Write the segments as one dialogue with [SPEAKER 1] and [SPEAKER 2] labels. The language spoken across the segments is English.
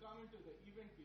[SPEAKER 1] come into the event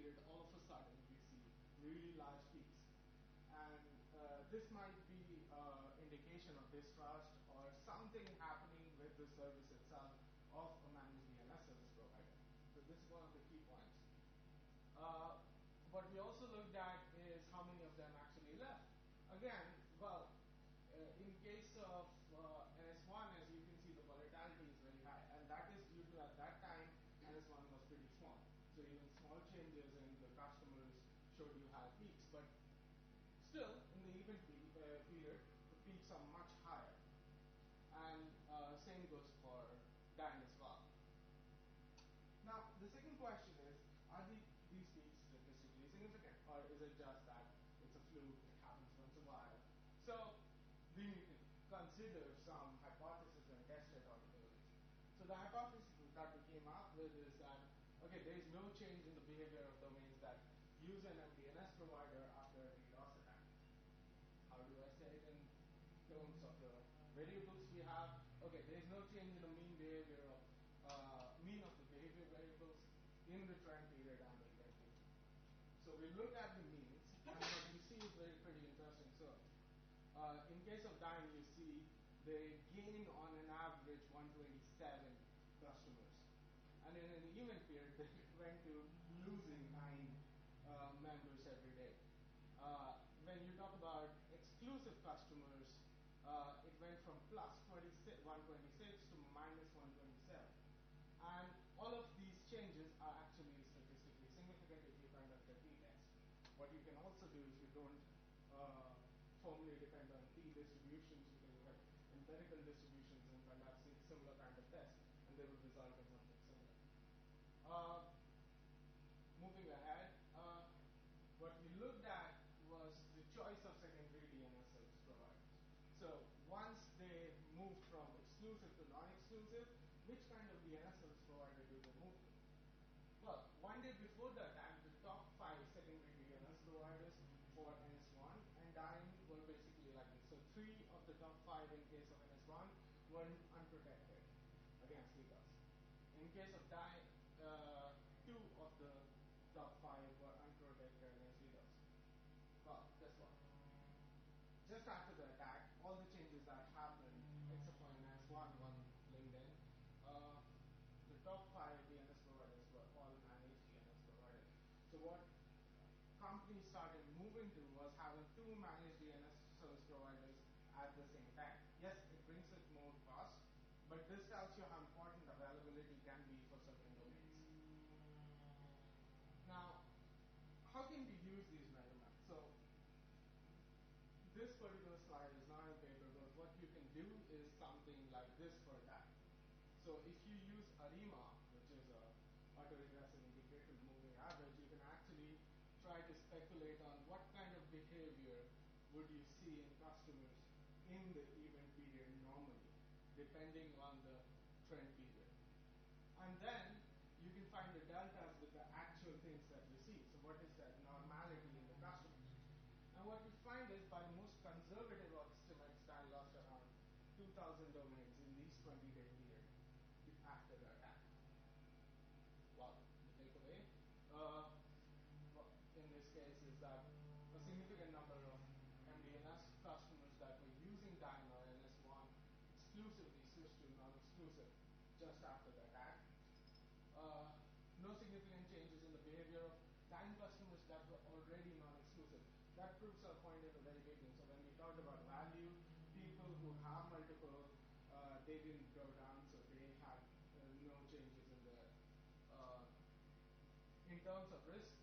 [SPEAKER 1] change in the behavior of domains that use an MDNS provider after a DDoS attack. How do I say it in terms of the variables we have? Okay, there is no change in the mean behavior of uh, mean of the behavior variables in the trend period and the event period. So we look at the means, and what we see is very pretty interesting. So uh, in case of Dyn, you see they case of Dyn, uh, two of the top five were unprotected as zeros. Well, guess what? Just after the attack, all the changes that happened, except for an S1, one LinkedIn, uh, the top five DNS providers were all managed DNS providers. So what companies started moving to was having two managed So if you use ARIMA, which is a autoregressive integrated moving average, you can actually try to speculate on what kind of behavior would you see in customers in the event period normally, depending on the trend period. that proves our point in a very big. So when we talked about value, people who have multiple, uh, they didn't go down, so they had uh, no changes in the. Uh, in terms of risk,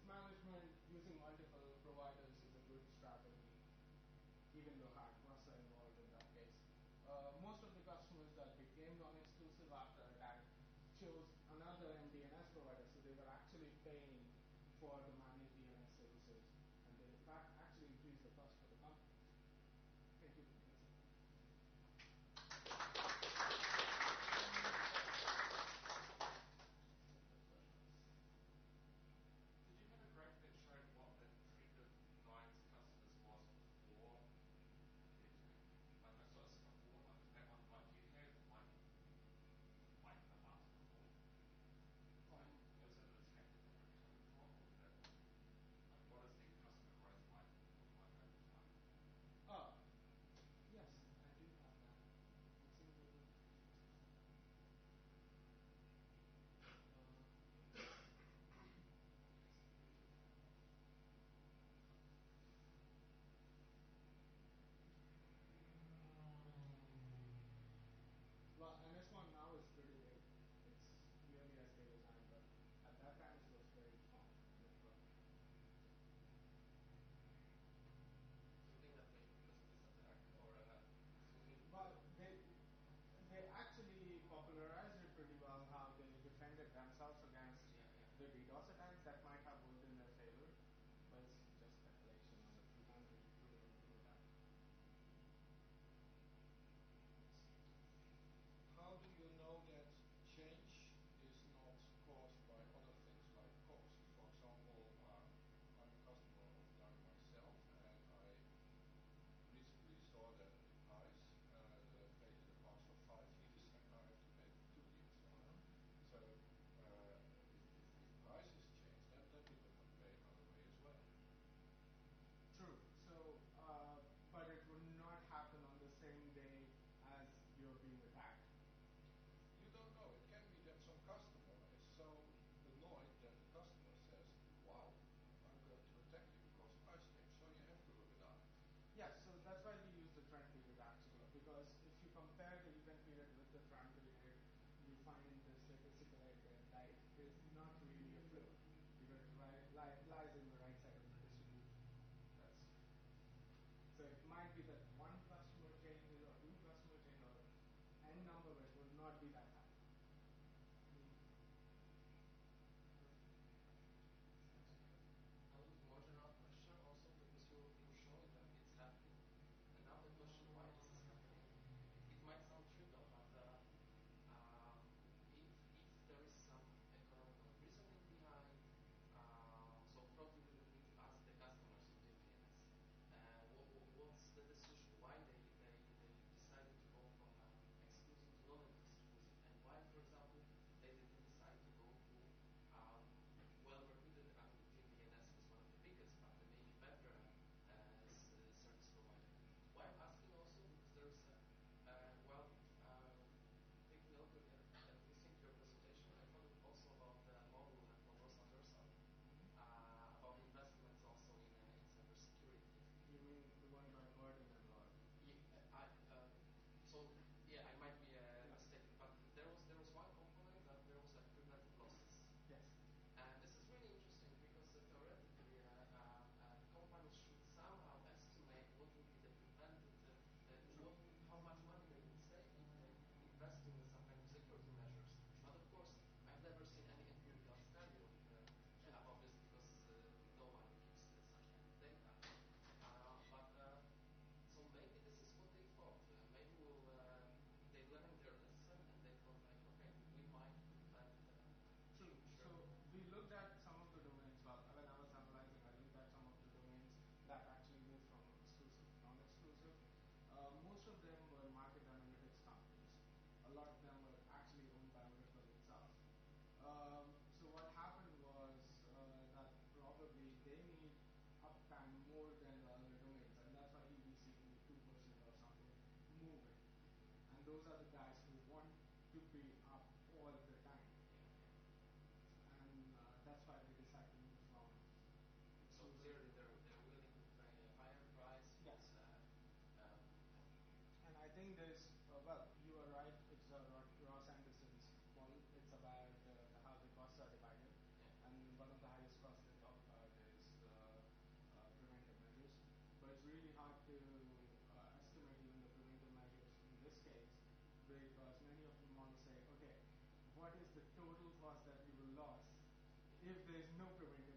[SPEAKER 1] those are the guys who want to be up all the time. And uh, that's why they decide to move forward.
[SPEAKER 2] So clearly they're, they're willing to pay a higher price.
[SPEAKER 1] Yes.
[SPEAKER 2] Uh, um,
[SPEAKER 1] and I think there's if there is no
[SPEAKER 2] permanent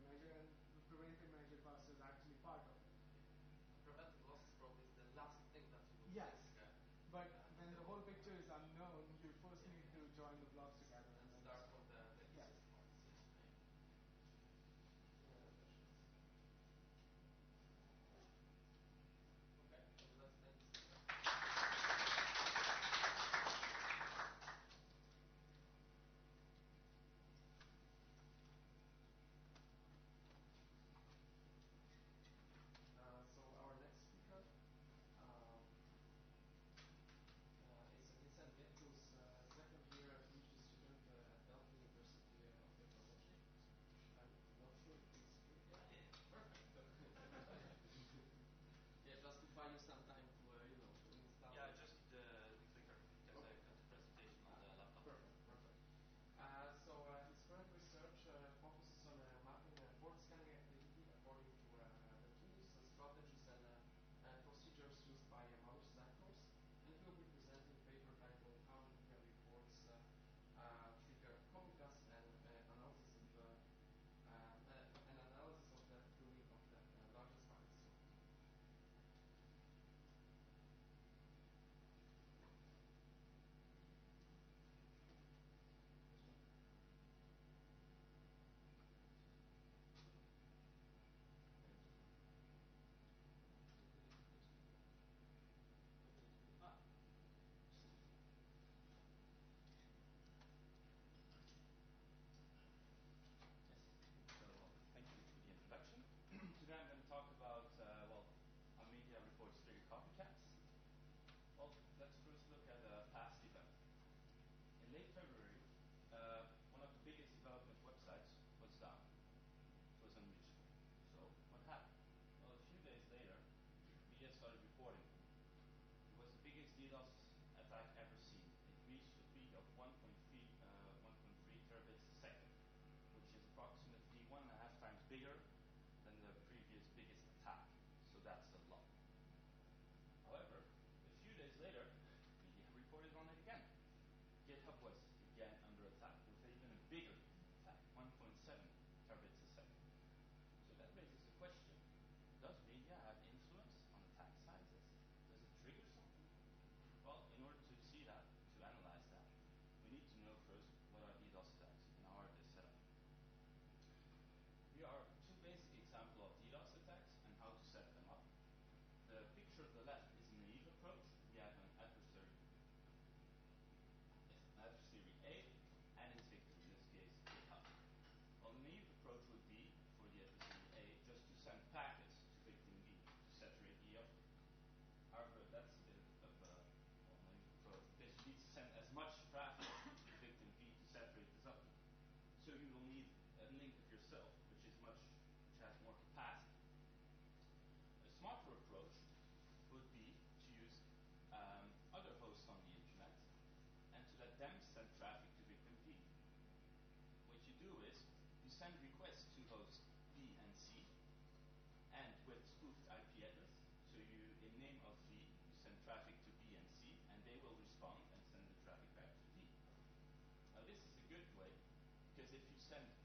[SPEAKER 2] descendants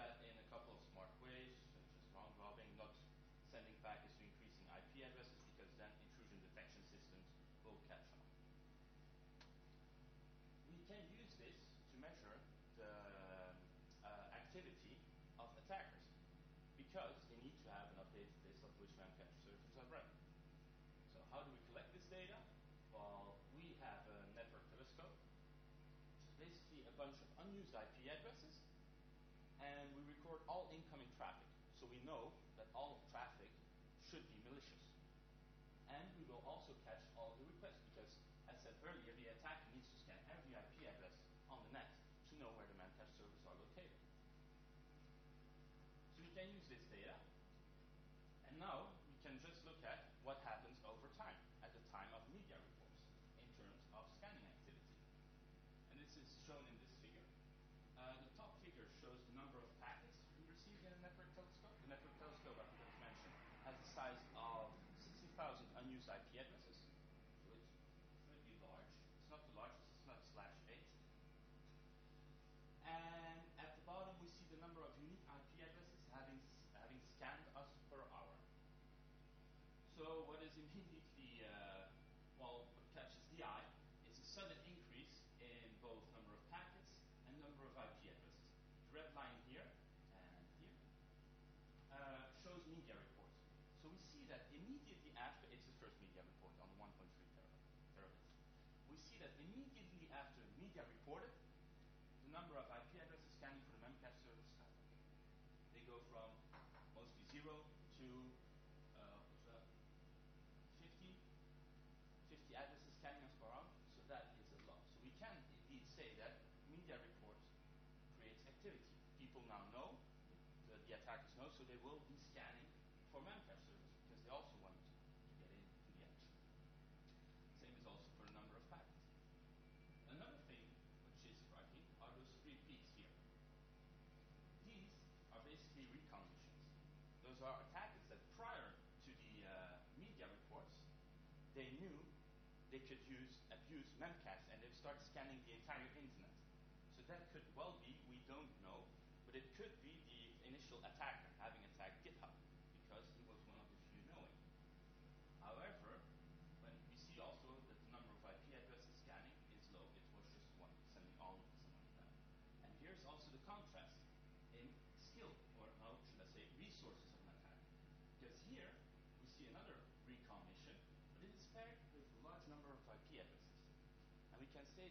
[SPEAKER 2] that
[SPEAKER 3] in a couple of smart ways, such as round robin, not sending packets to increasing IP addresses, because then intrusion detection systems will catch them. We can use this to measure the uh, activity of attackers, because they need to have an updated list of which Memcached servers are running. So how do we collect this data? Well, we have a network telescope, which is basically a bunch of unused IP all incoming traffic. So we know that immediately after media reported, the number of IP addresses scanning for the Memcache server started. They go from mostly zero to uh, 50, 50 addresses scanning us per hour, so that is a lot. So we can indeed say that media report creates activity. People now know that the attackers know, so they will be scanning for Memcache to our attack is that prior to the uh, media reports, they knew they could use abuse Memcached and they've started scanning the entire internet. So that could well be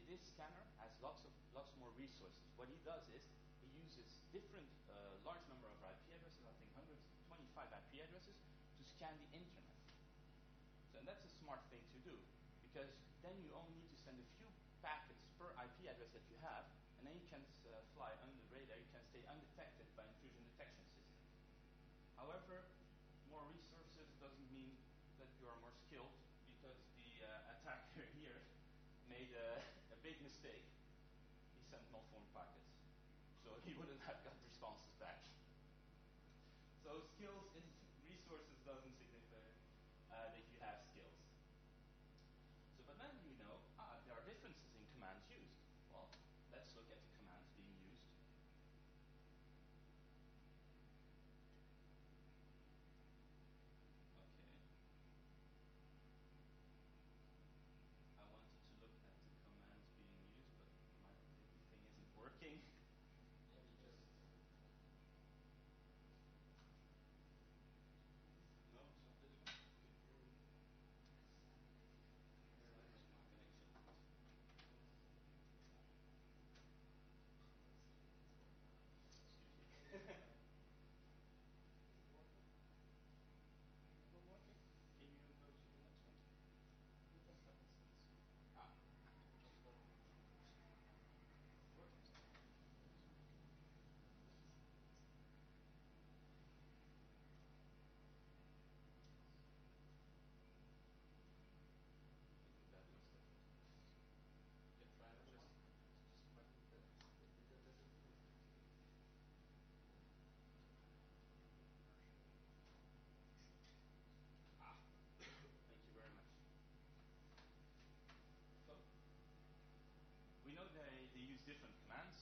[SPEAKER 3] this scanner has lots of lots more resources. What he does is he uses different uh, large number of IP addresses, I think 125 IP addresses, to scan the internet. So, and that's a smart thing to do because then you only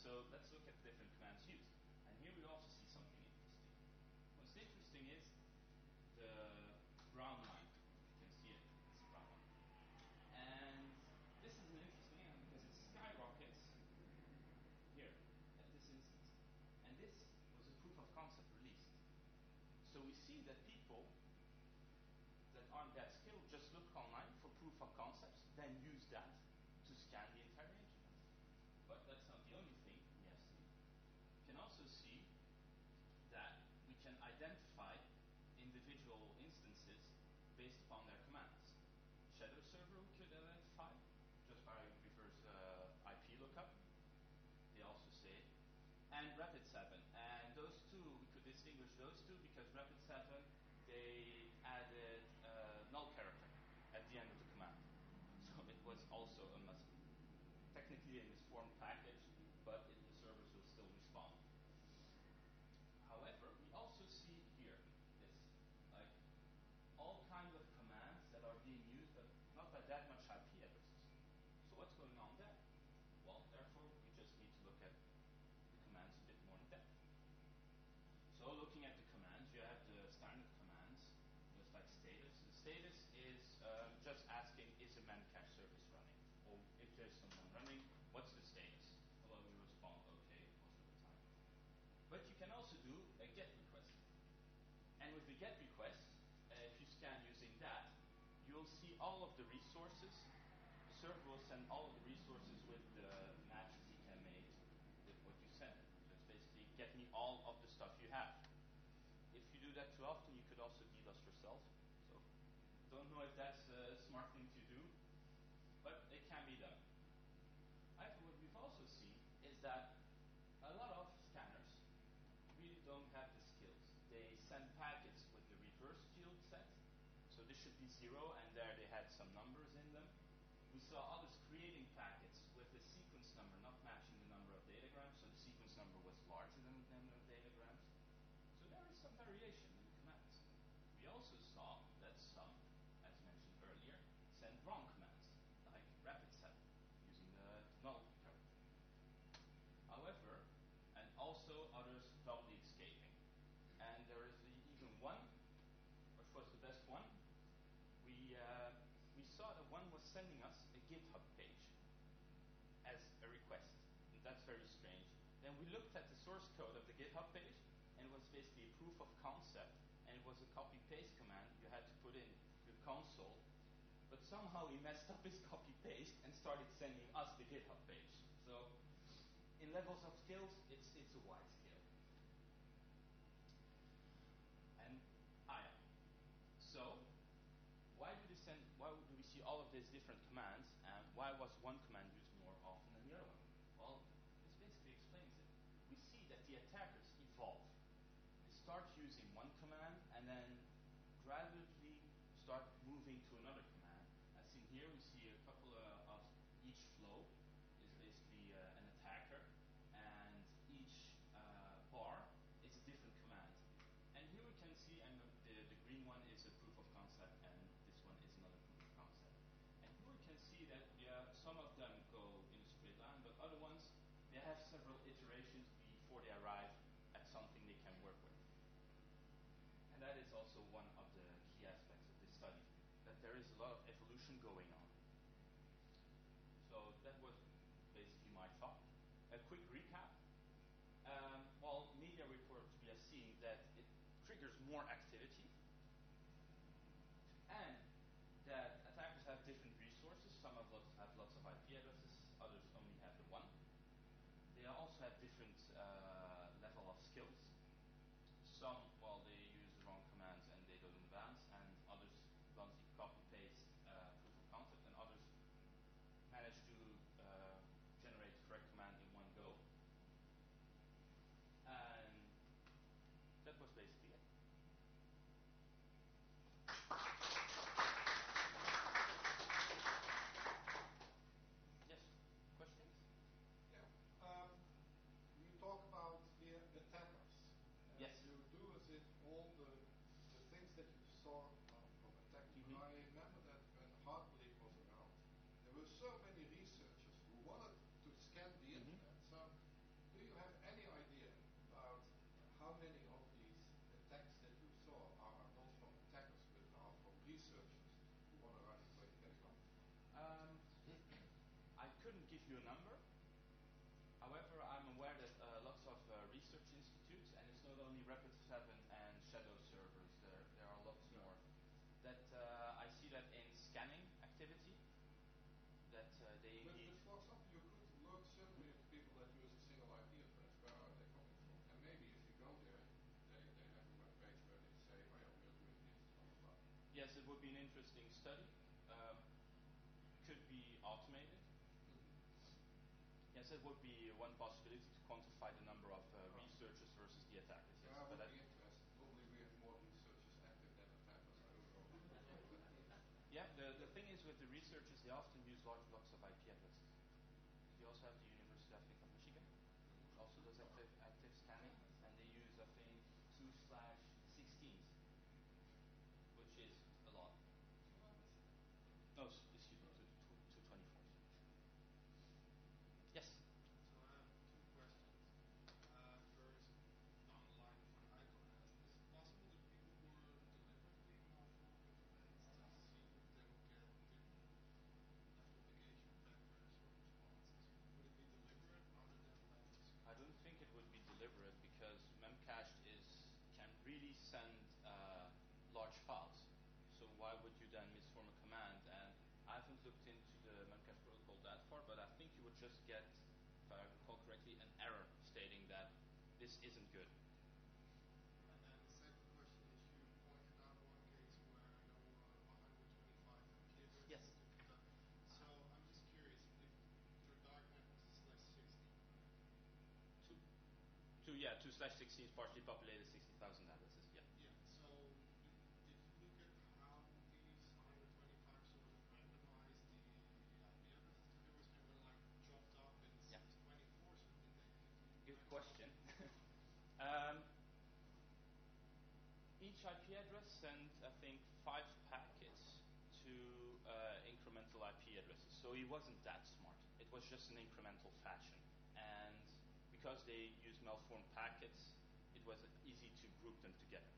[SPEAKER 3] So let's look at the different commands used. And here we also see something interesting. What's interesting is the brown line. You can see it, it's a brown line. And this is an interesting one because it skyrockets here at this instance. And this was a proof of concept released. So we see that people that aren't that skilled just look online for proof of concepts, then use that get requests. uh, if you scan using that, you'll see all of the resources. The server will send all of the resources with the matches you can make with what you send. So it's basically get me all of the stuff you have. If you do that too often, you could also DDoS yourself. So don't know if that's zero, and there they had some numbers in them. We saw others of concept, and it was a copy-paste command you had to put in your console. But somehow he messed up his copy-paste and started sending us the GitHub page. So in levels of skills, it's, it's a wide scale. And I am. So why do, send, why do we see all of these different commands, and why was one command yes, it would be an interesting study. Um, could be automated. Yes, it would be one possibility to quantify the number of uh, researchers versus the attackers. Yes, but that
[SPEAKER 4] Probably we have more researchers active than attackers.
[SPEAKER 3] yeah, the, the thing is with the researchers, they often use large blocks of IP addresses. You also have the University, of Michigan, also does active just get, if I recall correctly, an error stating that this isn't good. Yes.
[SPEAKER 5] So I'm just curious if your document is slash 16.
[SPEAKER 3] Two, two, yeah, 2 slash 16 is partially populated, 60,000 addresses. each IP address sent, I think, five packets to uh, incremental IP addresses. So it wasn't that smart. It was just an incremental fashion. And because they used malformed packets, it was easy to group them together.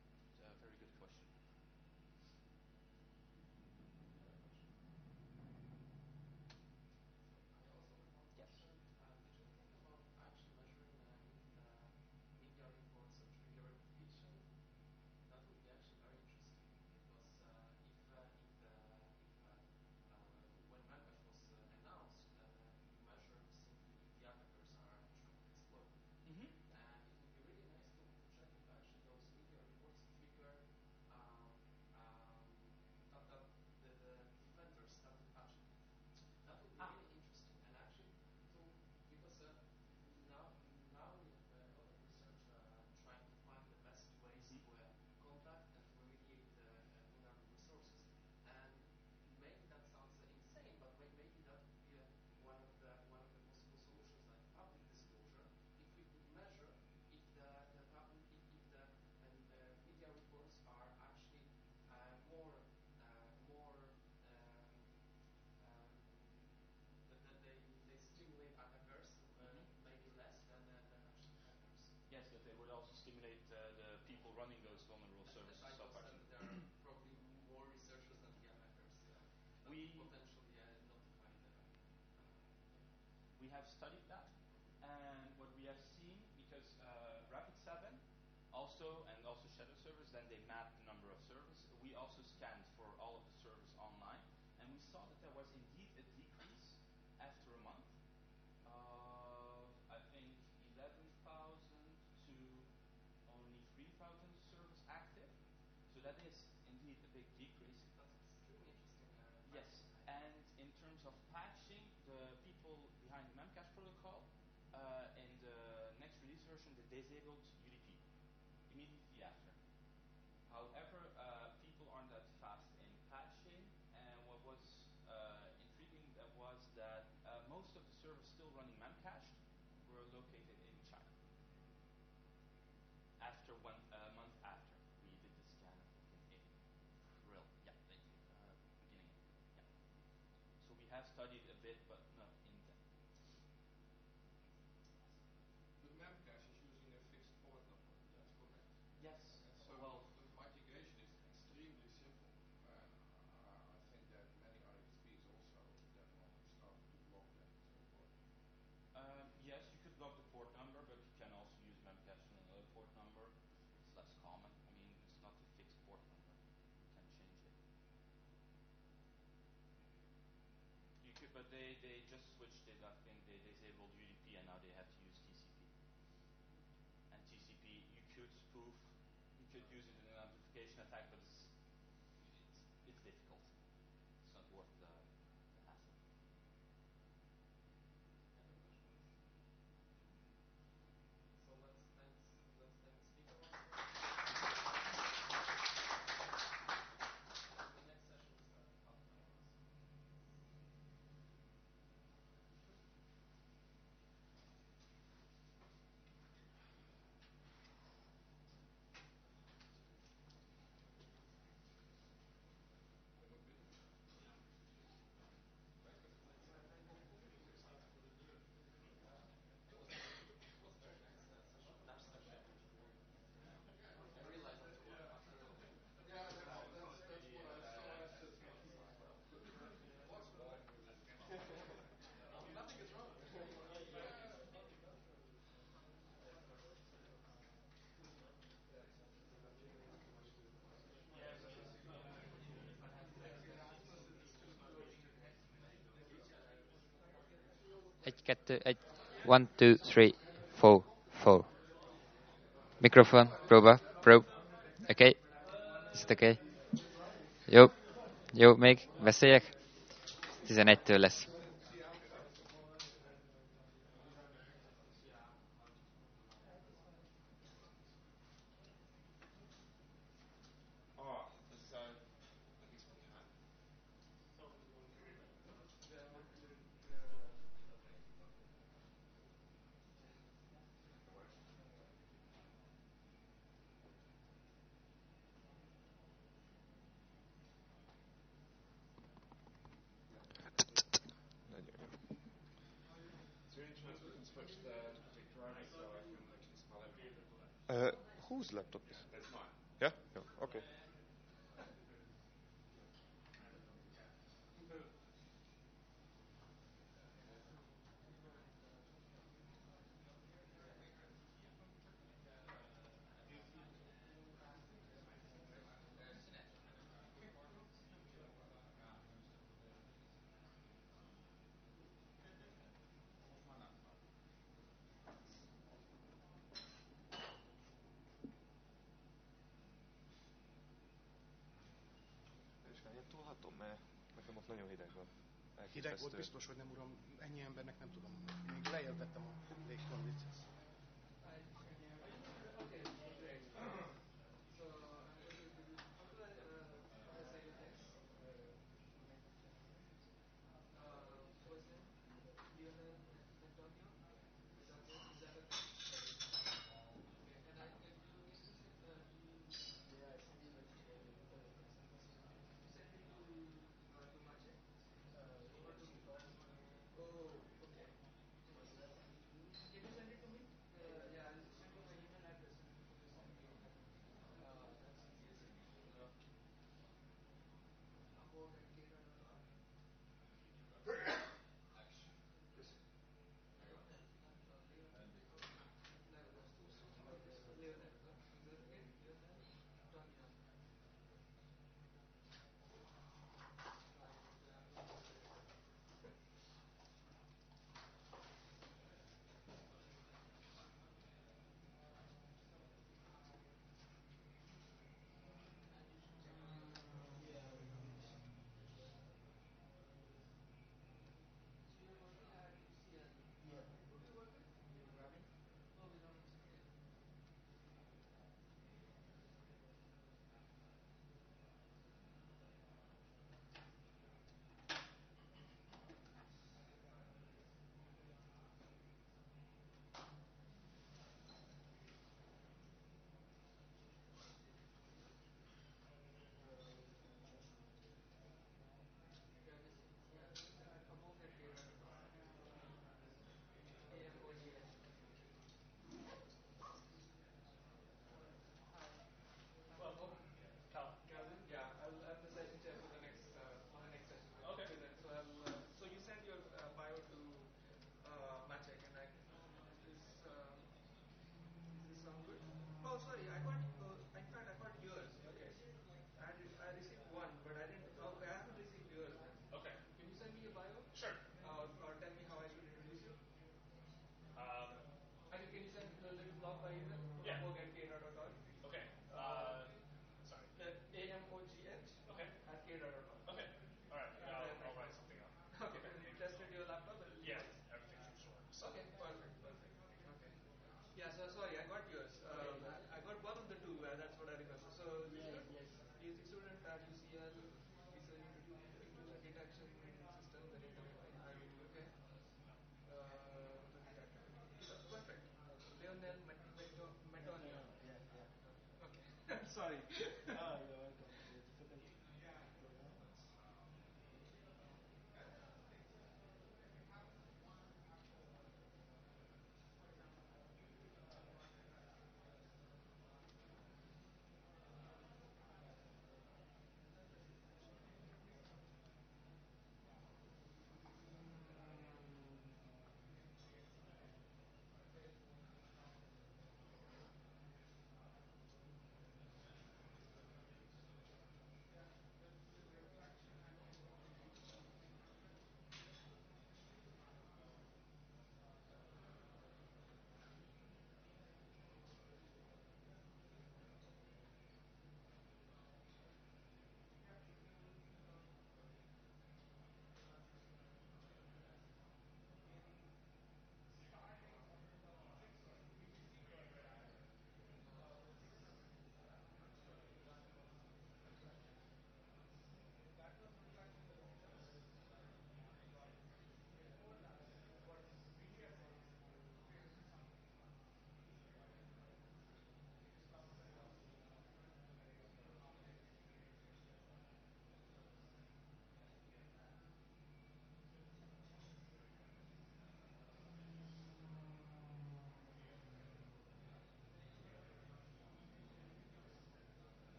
[SPEAKER 2] potentially.
[SPEAKER 3] We have studied that Disabled UDP immediately after. However, uh, people aren't that fast in patching, and what was uh, intriguing uh, was that uh, most of the servers still running memcached were located in China. After one uh, month after we did the scan in April, yeah, uh, beginning, yeah. So we have studied a bit, but they, they just switched it. I think they disabled UDP and now they have to use TCP. And TCP, you could spoof, you could use it in an amplification attack, but
[SPEAKER 6] kettő, egy. One, two, three, four, four. Mikrofon, próba, prób. Oké? Okay. Ez oké? Okay? Jó. Jó, még beszéljek? 11-től lesz.
[SPEAKER 7] hideg
[SPEAKER 8] volt, biztos, hogy nem uram, ennyi embernek nem tudom. Még lejjebb a légkondit.
[SPEAKER 2] Sorry.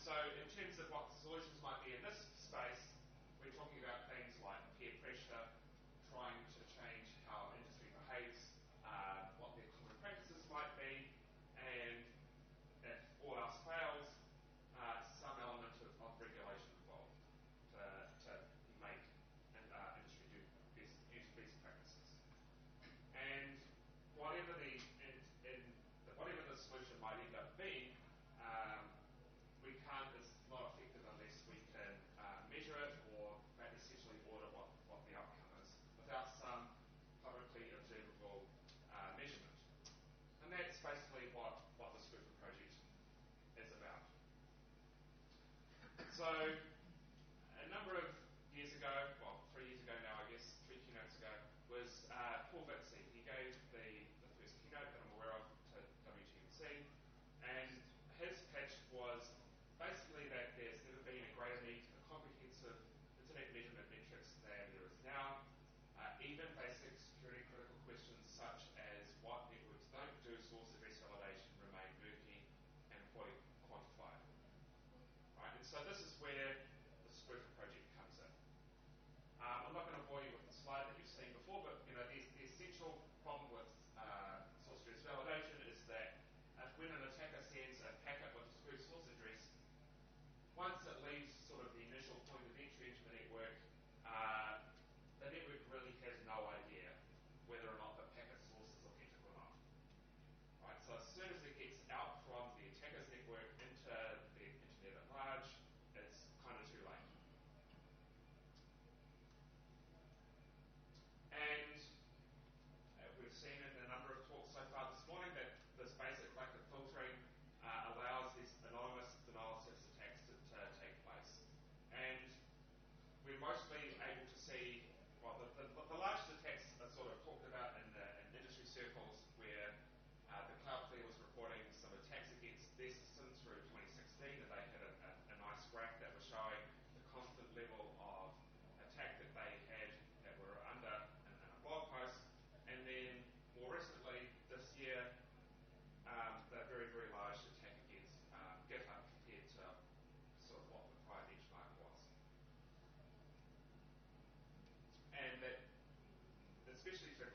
[SPEAKER 2] so in
[SPEAKER 9] terms of what the solutions might be in this space, so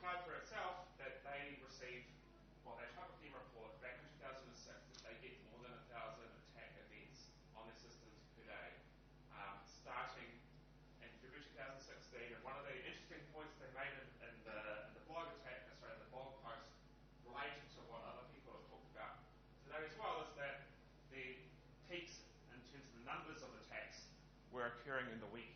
[SPEAKER 9] testified for itself that they received, well, they publicly report back in 2006 that they get more than a thousand attack events on their systems per day, um, starting in February 2016. And one of the interesting points they made in, in, the, in the blog attack, uh, sorry, the blog post related to what other people have talked about today as well is that the peaks in terms of the numbers of attacks were occurring in the week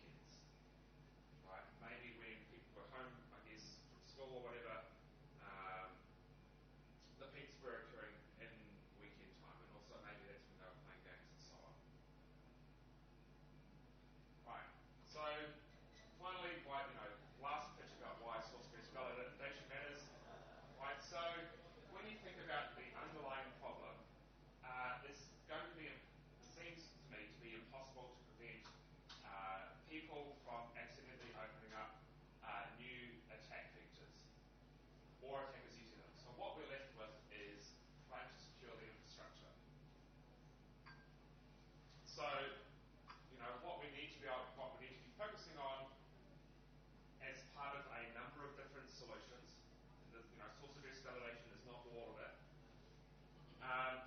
[SPEAKER 9] Um,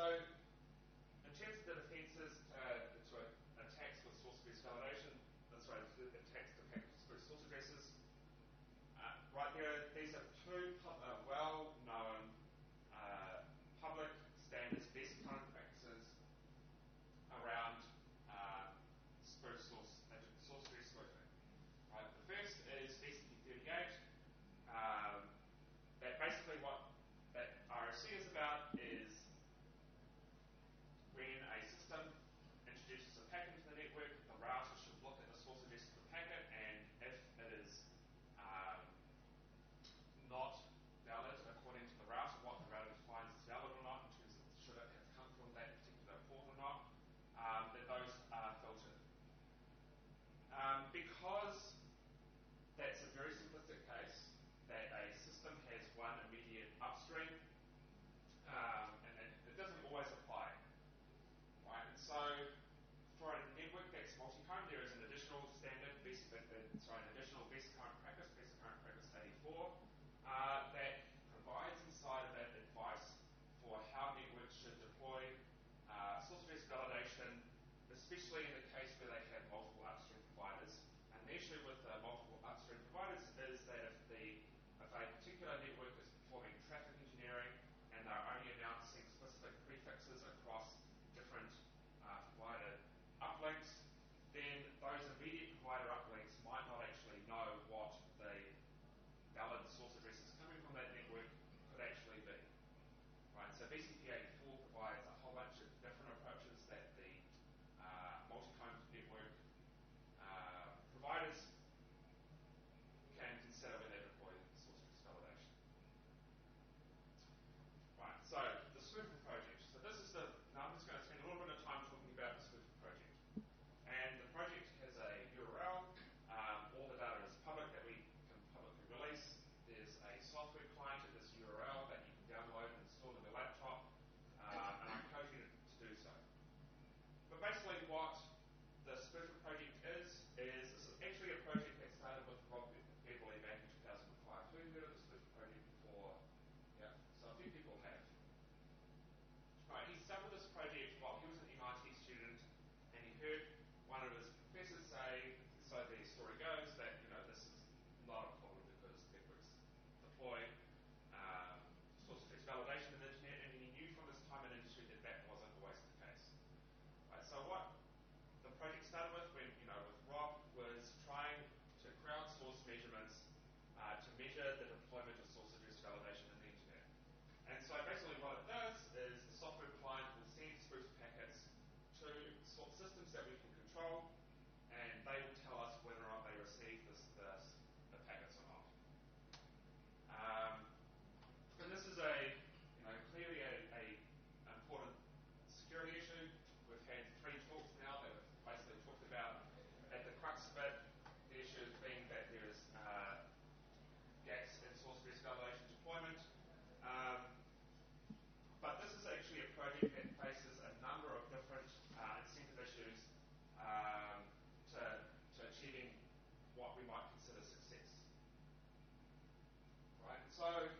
[SPEAKER 9] So because that's a very simplistic case, that a system has one immediate upstream, um, and it, it doesn't always apply. Right? And so for a network that's multi-home, there is an additional standard, sorry, an additional best current practice, best current practice 84, uh, that provides inside of that advice for how networks should deploy uh, source-based validation, especially in the So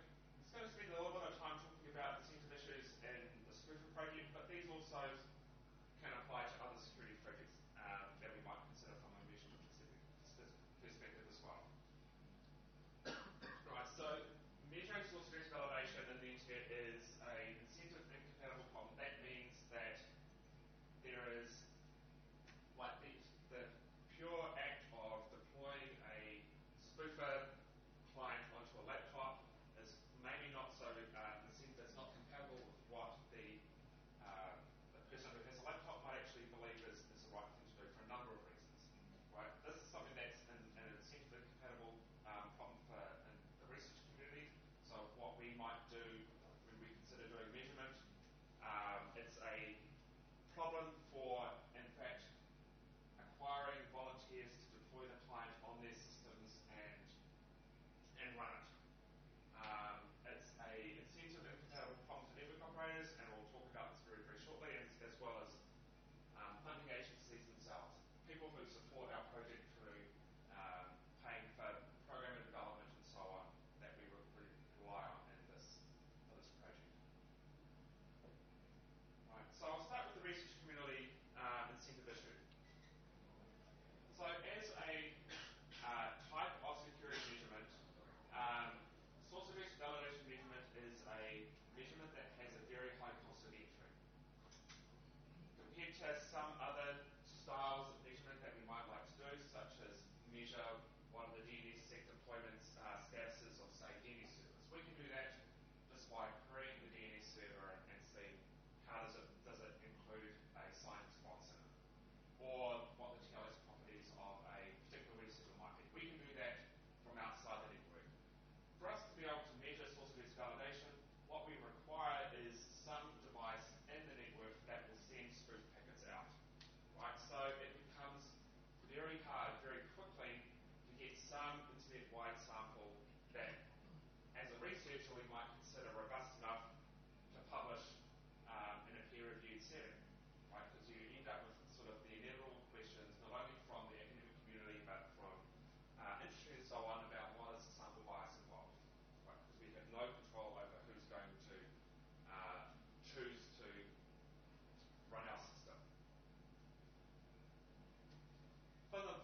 [SPEAKER 9] has some other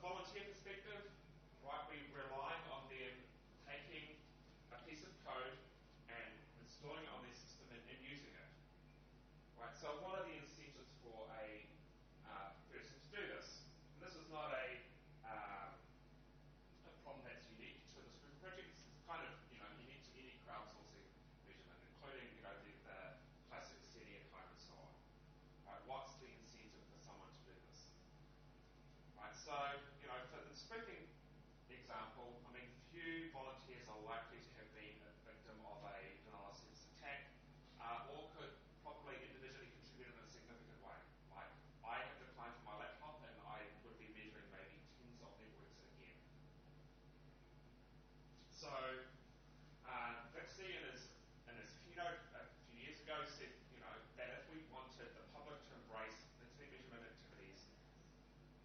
[SPEAKER 9] volunteer perspective, right, we rely on them taking a piece of code and installing it on their system and, and using it. Right, so what are the incentives for a uh, person to do this? And this is not a, uh, a problem that's unique to this group of projects. It's kind of you know unique to any crowdsourcing measurement, including you know the, the classic SETI at home and so on. Right, what's the incentive for someone to do this? Right, so speaking example, I mean, few volunteers are likely to have been a victim of a denial-of-service attack, uh, or could probably individually contribute in a significant way. Like, I have declined for my laptop, and I would be measuring maybe tens of networks a year. So, uh, Vixie and his, in his a few years ago said, you know, that if we wanted the public to embrace the team measurement activities,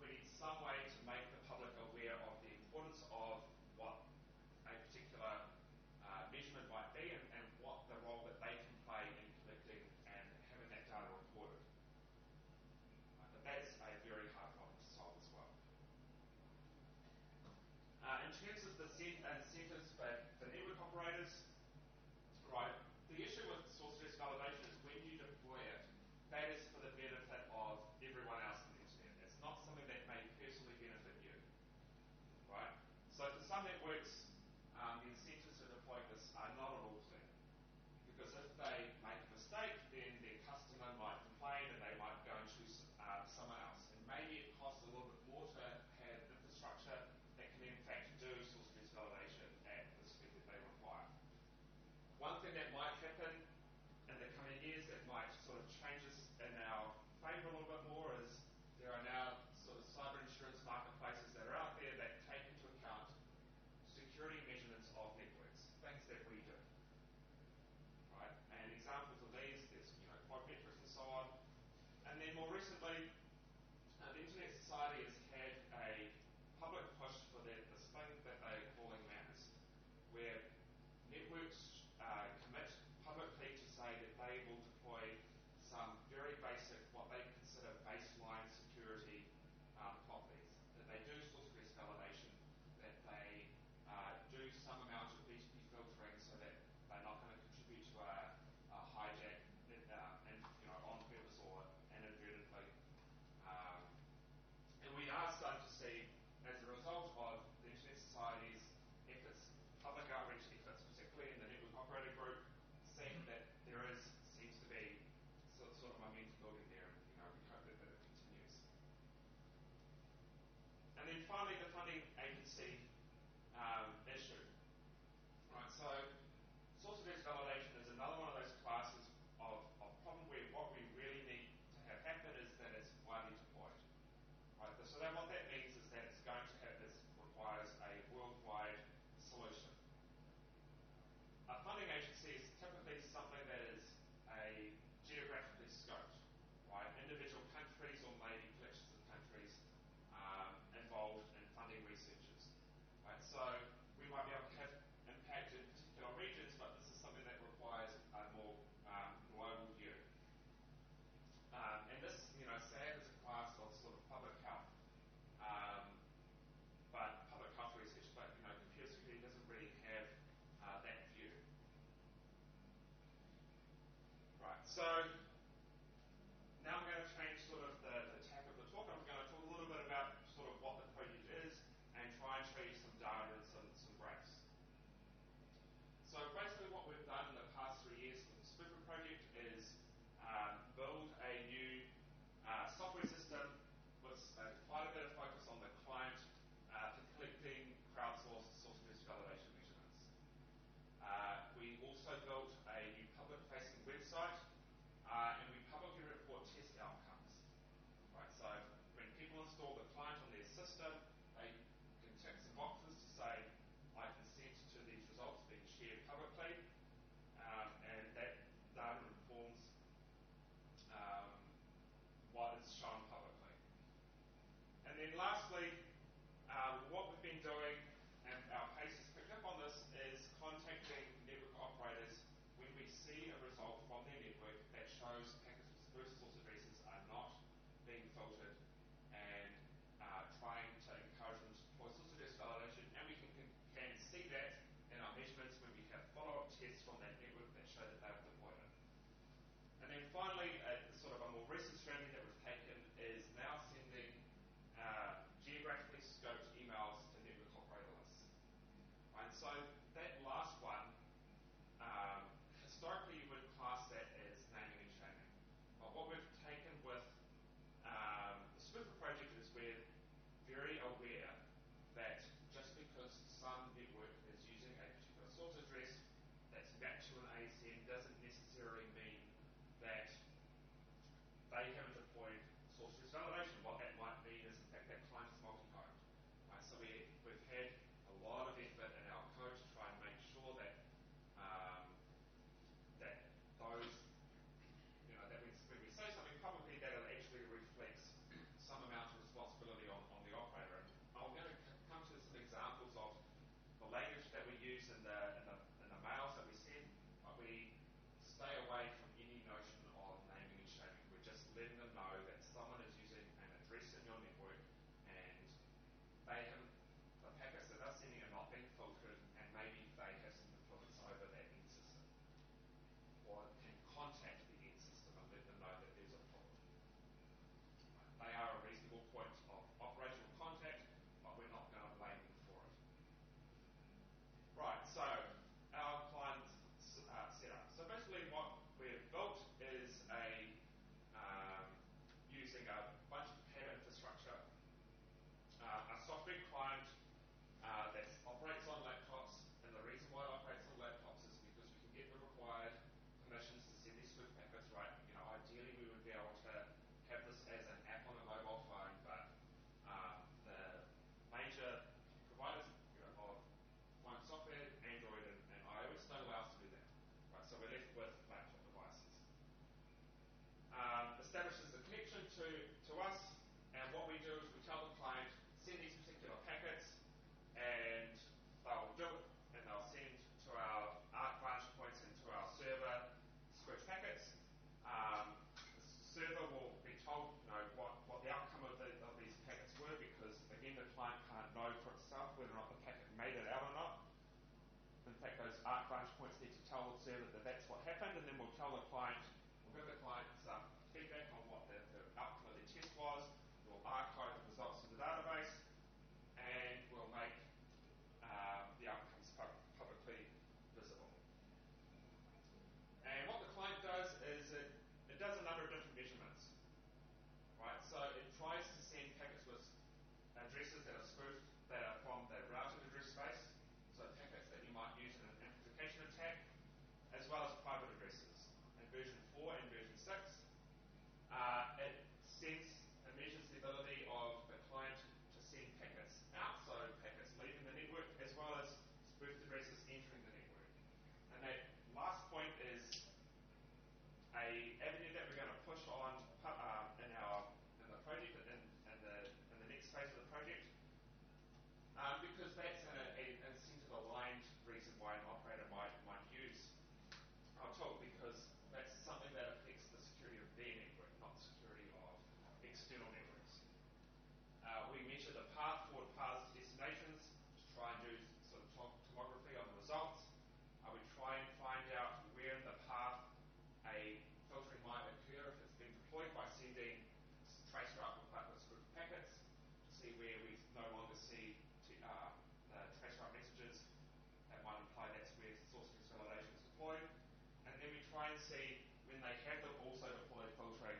[SPEAKER 9] we need some way state and status pack finally So tell Observer that that's what happened, and then we'll tell the client see when they have the also deployed filtering,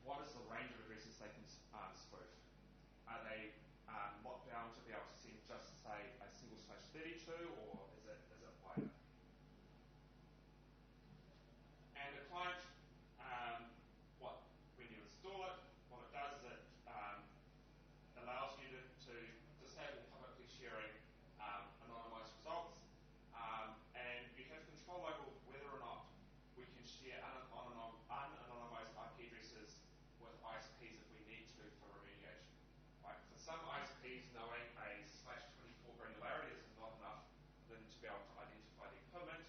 [SPEAKER 9] what is the range of addresses they can um, spoof? Are they um, locked down to be able to send just say a single slash 32 or is it, is it wider? And the client, um, what when you install it, what it does is it um, allows you to, to disable publicly sharing um, anonymized results, um, and you have control over whether or not we can share unanon- unanonymized IP addresses with ISPs if we need to for remediation. Right? For some ISPs, knowing a slash 24 granularity is not enough for them to be able to identify the equipment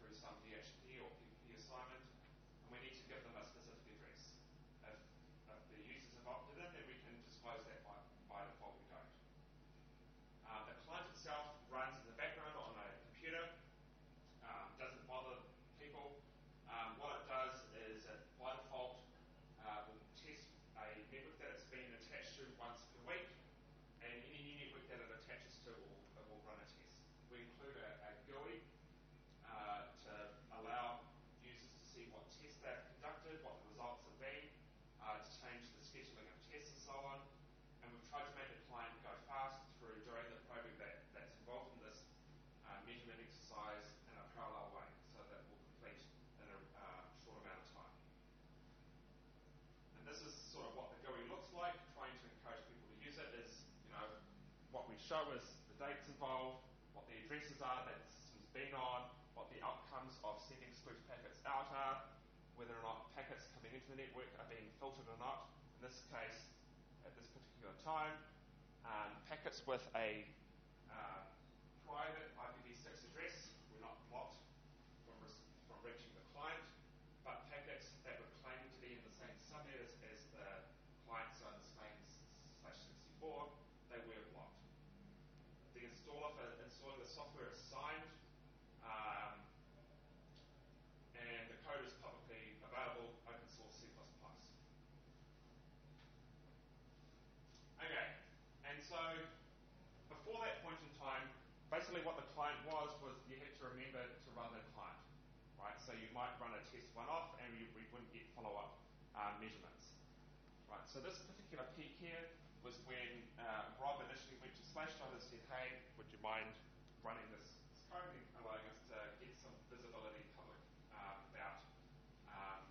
[SPEAKER 9] through some DHCP or PPP assignment, and we need to give them a specific address. If, if the users have opted in, then we can disclose that by, by default we don't. Um, the client itself runs in the background on a computer, um, doesn't bother people. Um, what it does is it by default uh, will test a network that it's been attached to once per week, and any new network that it attaches to will, it will run a test. We include a, a GUI uh, to allow users to see what tests they've conducted, what the results have been, uh, to change the scheduling of tests and so on. And we've tried to make the client go fast through doing the probing that, that's involved in this uh, measurement exercise in a parallel way, so that we'll complete in a uh, short amount of time. And this is sort of what the GUI looks like, trying to encourage people to use it is, you know, what we show us the dates involved, what the addresses are that the system's been on, what the outcomes of sending spoof packets out are, whether or not packets coming into the network are being filtered or not. In this case, at this particular time, um, packets with a uh, private IPv6 address were not blocked from, res- from reaching the client, but packets that were claiming to be in the same subnet as, as the client zone Spain slash 64, they were blocked. The installer for installing the software is signed, um, and the code is publicly available, open source C++. Okay, and so before that point in time, basically what the client was was you had to remember to run the client, right? So you might run a test one off, and you, we wouldn't get follow-up uh, measurements, right? So this particular peak here was when uh, Rob initially went to Slashdot and said, "Hey, would you mind running this, code and allowing us to get some visibility public uh, about um,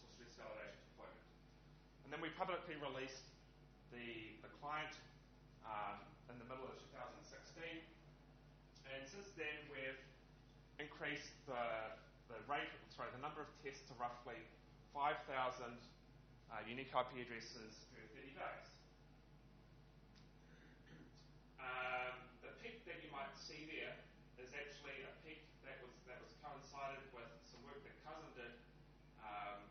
[SPEAKER 9] source address validation deployment?" And then we publicly released the, the client um, in the middle of 2016. Since then, we've increased the, the rate, sorry, the number of tests to roughly 5,000 uh, unique IP addresses per 30 days. Um, the peak that you might see there is actually a peak that was that was coincided with some work that Qasim did, um,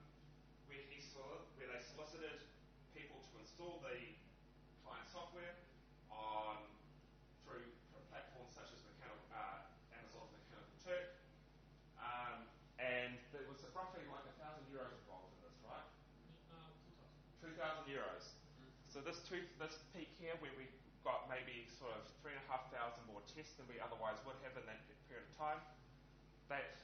[SPEAKER 9] where he saw where they solicited people to install the client software on through platforms such as Mechanical, uh, Amazon's Mechanical Turk. Um, and there was roughly like a thousand euros involved in this, right?
[SPEAKER 5] Uh,
[SPEAKER 9] 2,000 euros. So this two, this peak here, where we got maybe sort of three and a half thousand more tests than we otherwise would have in that period of time, that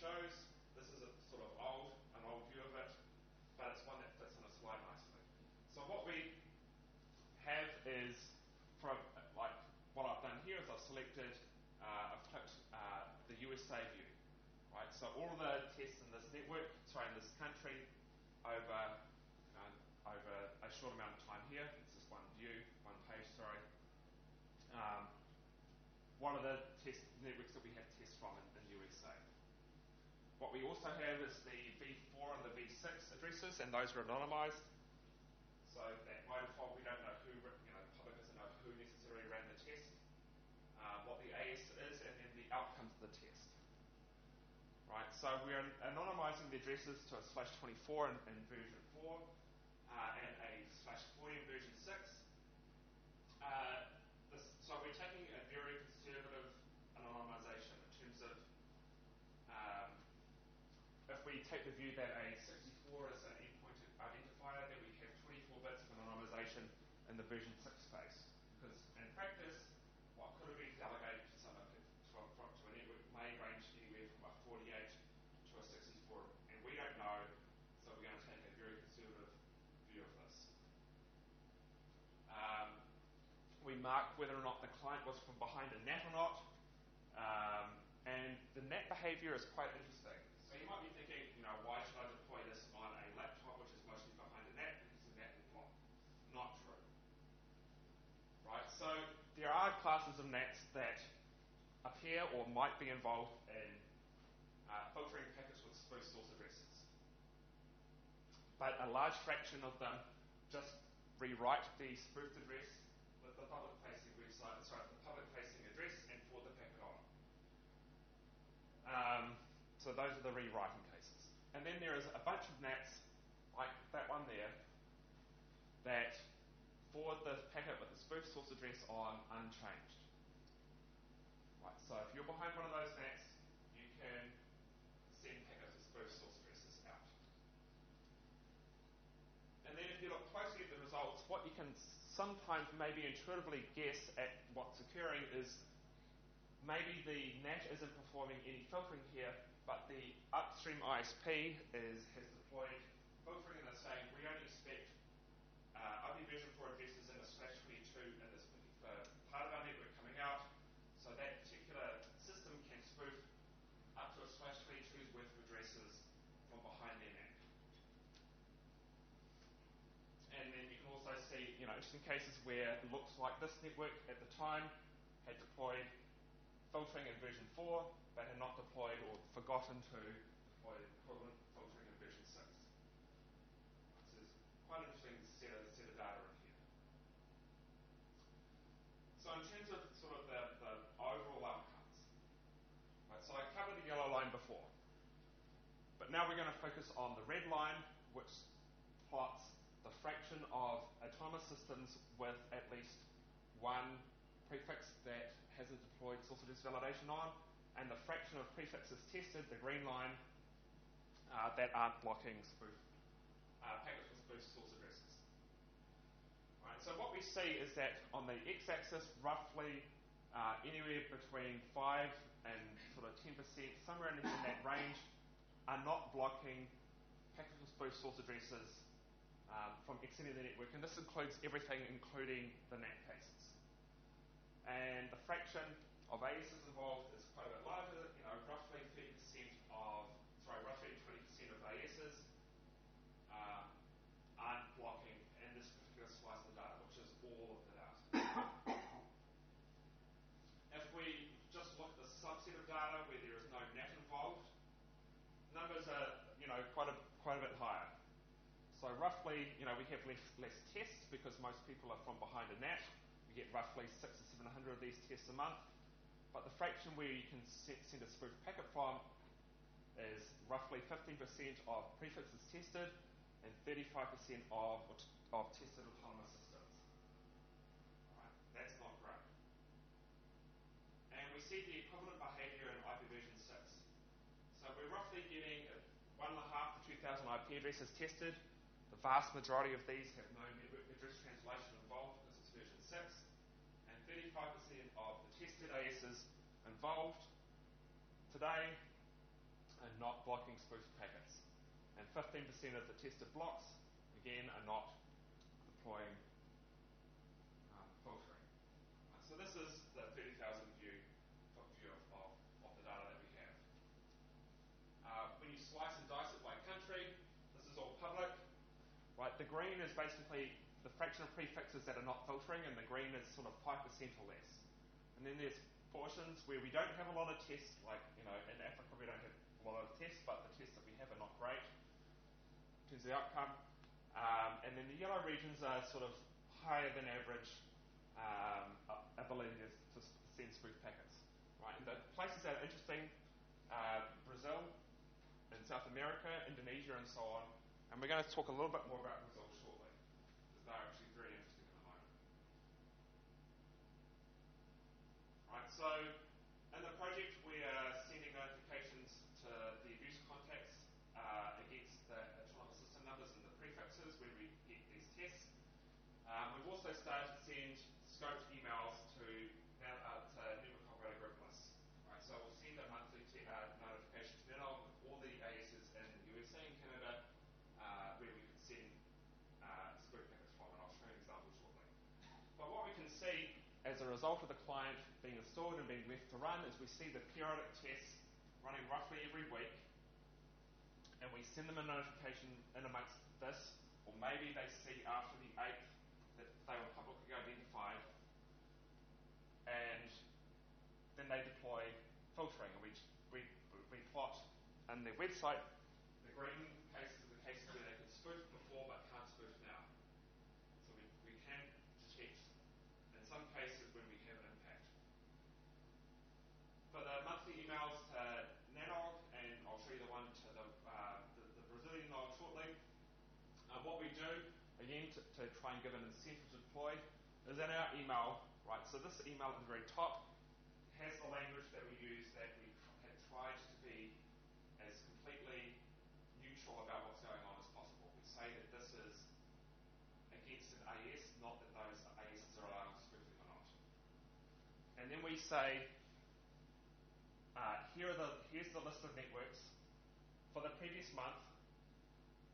[SPEAKER 9] shows, this is a sort of old, an old view of it, but it's one that fits on a slide nicely. So what we have is, from like what I've done here is I've selected, uh, I've clicked uh, the USA view, right? So all of the tests in this network, sorry, in this country, over uh, over a short amount of time here. It's just one view, one page, sorry. Um, what are the test networks that we have tests from in? What we also have is the V4 and the V6 addresses, and those are anonymized. So that by default, we don't know who, you know, the public doesn't know who necessarily ran the test, uh, what the AS is, and then the outcomes of the test. Right, so we're anonymizing the addresses to a slash 24 in, in version 4 uh, and a slash 40 in version 6. Uh, this, so we're taking a very conservative anonymization in terms of um, if we take the view that a 64 is an endpoint identifier, then we have 24 bits of anonymization in the version 6 space. Because in practice, what could have been delegated to someone from, from, to a network may range anywhere from a 48 to a 64, and we don't know, so we're going to take a very conservative view of this. Um, we mark whether or not the client was from behind a NAT or not. Um, and the NAT behavior is quite interesting. Might be thinking, you know, why should I deploy this on a laptop which is mostly behind a NAT because the NAT will? Not true. Right? So there are classes of NATs that appear or might be involved in uh, filtering packets with spoof source addresses. But a large fraction of them just rewrite the spoofed address with the public facing website, sorry, the public facing address and forward the packet on. Um, so those are the rewriting cases. And then there is a bunch of NATs, like that one there, that forward the packet with the spoof source address on unchanged. Right, so if you're behind one of those NATs, you can send packets with spoof source addresses out. And then if you look closely at the results, what you can sometimes maybe intuitively guess at what's occurring is maybe the NAT isn't performing any filtering here, but the upstream ISP is, has deployed filtering and they're saying we only expect uh, only version 4 addresses in a slash 22 in this particular part of our network coming out. So that particular system can spoof up to a slash 22's worth of addresses from behind their NAT. And then you can also see, you know, interesting cases where it looks like this network at the time had deployed filtering in version 4, but had not deployed or forgotten to deploy equivalent filtering in version 6. So there's quite interesting set of, set of data in here. So in terms of sort of the, the overall outcomes, right, so I covered the yellow line before. But now we're going to focus on the red line, which plots the fraction of autonomous systems with at least one prefix that hasn't deployed source address validation on, and the fraction of prefixes tested, the green line, uh, that aren't blocking spoof uh, packets with spoof source addresses. Right, so what we see is that on the x-axis, roughly uh, anywhere between 5 and sort of 10%, somewhere in, that range, are not blocking packets with spoof source addresses um, from extending the network. And this includes everything, including the NAT cases. And the fraction of ASs involved is quite a bit larger, you know, roughly 30% of, sorry, roughly 20% of ASs um, aren't blocking in this particular slice of the data, which is all of the data. if we just look at the subset of data where there is no NAT involved, numbers are, you know, quite a, quite a bit higher. So roughly, you know, we have less, less tests because most people are from behind a NAT. We get roughly six seven hundred of these tests a month. But the fraction where you can send a spoof packet from is roughly 15% of prefixes tested and 35% of, of tested autonomous systems. Right, that's not great. And we see the equivalent behavior in IP version 6. So we're roughly getting one and a half to 2,000 IP addresses tested. The vast majority of these have no network address translation involved because it's version 6. And 35% of the tested ASs involved today are not blocking spoof packets. And 15% of the tested blocks, again, are not deploying um, filtering. So this is the 30,000 view, view of, of, of, the data that we have. Uh, when you slice and dice it by country, this is all public. Right, the green is basically the fraction of prefixes that are not filtering, and the green is sort of 5% or less. And then there's portions where we don't have a lot of tests, like, you know, in Africa we don't have a lot of tests, but the tests that we have are not great in terms of the outcome. Um, and then the yellow regions are sort of higher than average um, ability to, to, send spoof packets. Right, and the places that are interesting, uh, Brazil, in South America, Indonesia, and so on. And we're going to talk a little bit more about Brazil they're actually very interesting at the moment. Right, so and the project we are sending notifications to the abuse contacts uh, against the autonomous system numbers and the prefixes when we get these tests. Um, we've also started to send scoped emails to, uh, to network operator group lists. Right, so we'll send a monthly uh, notification to NANOG with all the ASs in the USA and Canada uh, where we could send uh, spoof packets from, and I'll show you an example shortly. But what we can see as a result of the client being installed and being left to run is we see the periodic tests running roughly every week, and we send them a notification in amongst this, or maybe they see after the 8th that they were publicly identified, and then they deploy filtering. We, we, we plot on their website the green cases are the cases where they could spoof before but can't spoof now. So we, we can detect, in some cases, when we have an impact. For the monthly emails to NANOG, and I'll show you the one to the, uh, the, the, Brazilian NOG shortly, uh, what we do, again, to, try and give an incentive to deploy, is in our email, right, so this email at the very top has the language that we use that we have tried to be as completely neutral about what's going on as possible. We say that this is against an AS, not that those ASs are allowed spoofing or not. And then we say, uh, here the, here's the list of networks for the previous month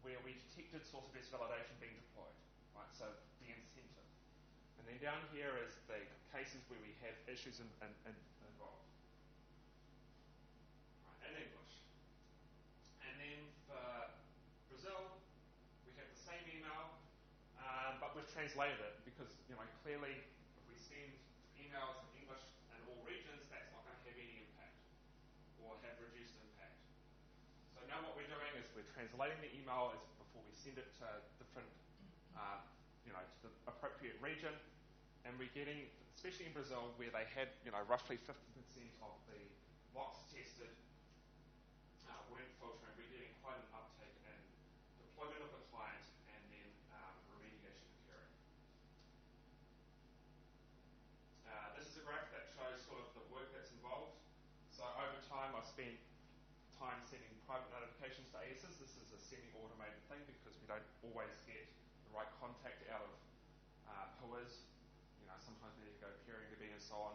[SPEAKER 9] where we detected source address validation being deployed. Right, so the incentive. And then down here is the cases where we have issues in, in, in involved. Right, in English. And then for Brazil, we have the same email, uh, but we've translated it because, you know, clearly if we send emails in English in all regions, that's not going to have any impact or have reduced impact. So now what we're doing is we're translating the email as before we send it to different, uh, you know, to the appropriate region, and we're getting, especially in Brazil, where they had, you know, roughly 50% of the blocks tested uh, weren't filtering, we're getting quite an uptake in deployment of the client and then um, remediation occurring. Uh, this is a graph that shows sort of the work that's involved. So over time, I've spent time sending private notifications to ASs. This is a semi-automated thing because we don't always get right contact out of uh, is, you know, sometimes we need to go PeeringDB and so on.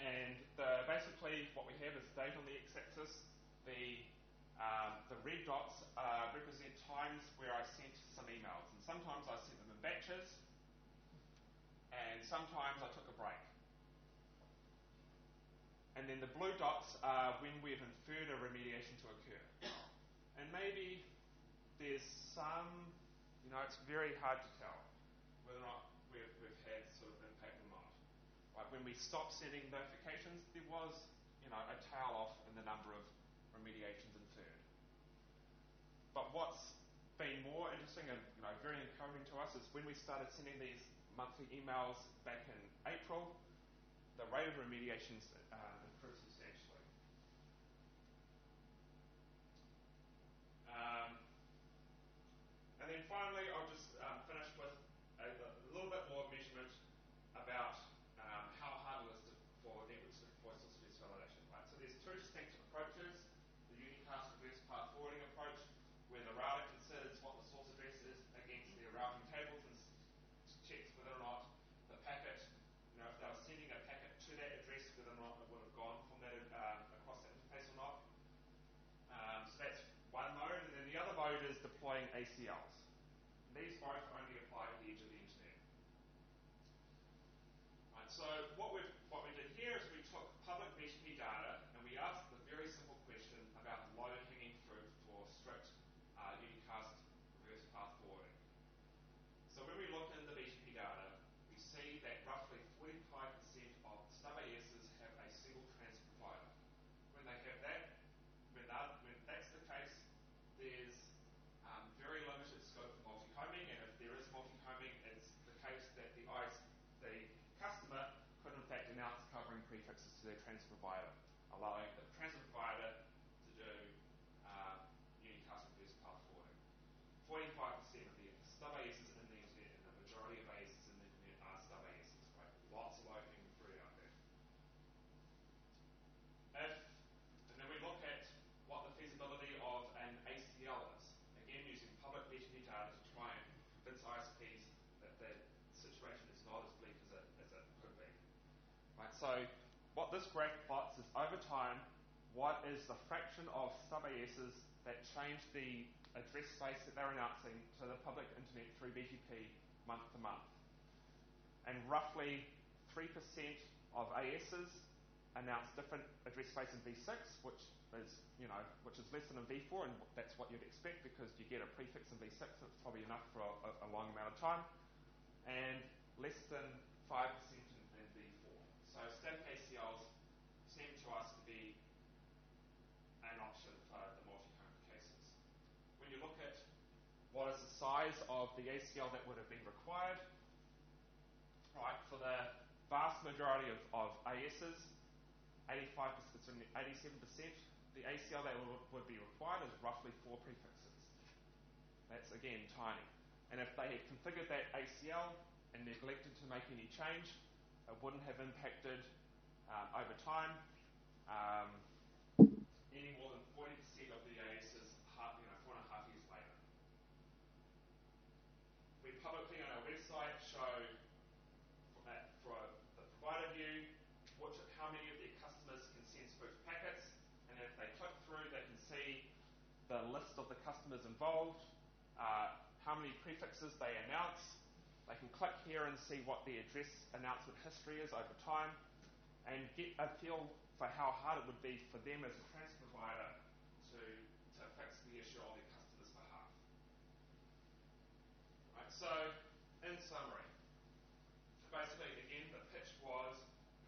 [SPEAKER 9] And the, basically what we have is date on the x-axis. The, um, the red dots uh, represent times where I sent some emails. And sometimes I sent them in batches, and sometimes I took a break. And then the blue dots are when we've inferred a remediation to occur. And maybe there's some, you know, it's very hard to tell whether or not we've, we've had sort of impact or not. Like when we stopped sending notifications, there was, you know, a tail off in the number of remediations inferred. But what's been more interesting and you know very encouraging to us is when we started sending these monthly emails back in April, the rate of remediations uh, improved substantially. Um, and then finally, I'll just um, finish with a, a, little bit more measurement about um, how hard it is to, for networks to deploy source address validation. Right? So there's two distinct approaches: the unicast reverse path forwarding approach, where the router considers what the source address is against their routing tables and checks whether or not the packet, you know, if they were sending a packet to that address, whether or not it would have gone from that um, across that interface or not. Um, so that's one mode, and then the other mode is deploying ACLs. These both only apply at the edge of the internet. Right, so what we what we did here is we took public BGP data and we asked the very simple question about low-hanging fruit for strict uh, unicast reverse path forwarding. So when we look in the BGP data, we see that roughly 45% of stub ASs have a single transit provider. When they have that, when, that, when that's the case, there's um, very limited scope for multi-homing, and if there is multi-homing, it's the case that the ICE, the customer could in fact announce covering prefixes their transit provider, allowing the transit provider to do uh, unicast reverse path forwarding. 45% of the stub ASs in the internet and the majority of ASs in the internet are stub ASs, right? Lots of low-hanging fruit out there. If, and then we look at what the feasibility of an ACL is, again using public BGP data to try and convince ISPs that the situation is not as bleak as it, as it could be. Right, so this graph plots is over time, what is the fraction of stub-ASs that change the address space that they're announcing to the public internet through BGP month to month. And roughly 3% of ASs announce different address space in v6, which is, you know, which is less than in v4, and that's what you'd expect because you get a prefix in v6, and it's probably enough for a, a long amount of time, and less than 5% in, in v4. So static ACLs us to be an option for the multi-home cases. When you look at what is the size of the ACL that would have been required, right, for the vast majority of, of ASs, 85%, 87%, the ACL that would, would be required is roughly four prefixes. That's again tiny. And if they had configured that ACL and neglected to make any change, it wouldn't have impacted um, over time um, any more than 40% of the ASs half, you know, four and a half years later. We publicly on our website show for the provider view which, how many of their customers can send spoofed packets, and if they click through, they can see the list of the customers involved, uh, how many prefixes they announce. They can click here and see what the address announcement history is over time, and get a feel for how hard it would be for them as a transit provider to, to fix the issue on their customer's behalf. Right, so, in summary, basically, again, the pitch was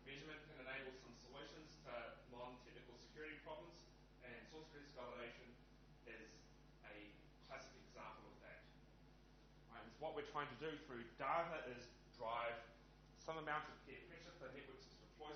[SPEAKER 9] measurement can enable some solutions to non-technical security problems, and source address validation is a classic example of that. Right, and what we're trying to do through data is drive some amount of peer pressure for networks to deploy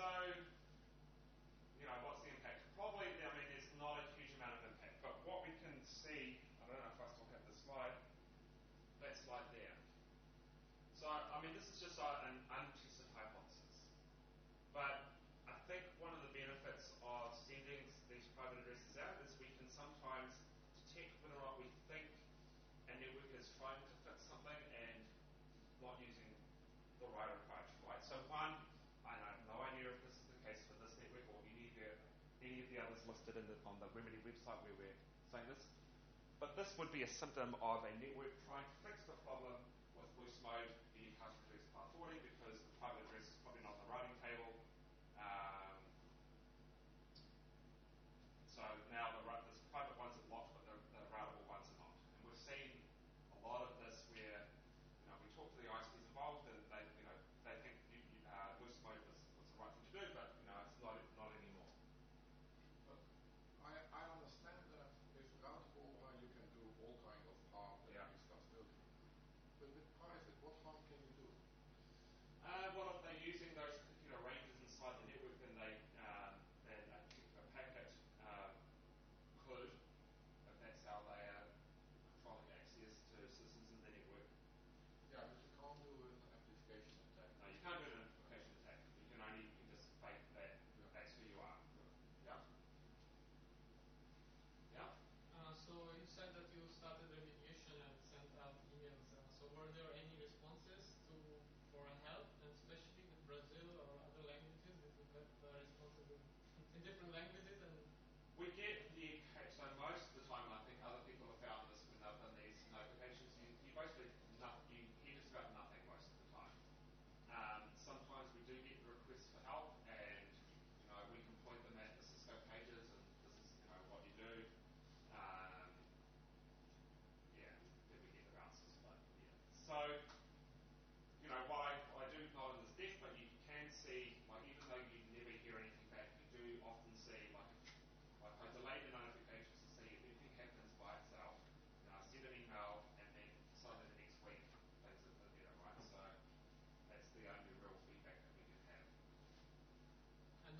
[SPEAKER 9] So, you know, what's the impact? Probably, I mean, there's not a huge amount of impact, but what we can see, I don't know if I still have the slide, that slide there. So, I mean, this is just uh, an API was listed the, on the Remedy website where we're saying this. But this would be a symptom of a network trying to fix the problem with loose mode, the cartridges part 40, because the private address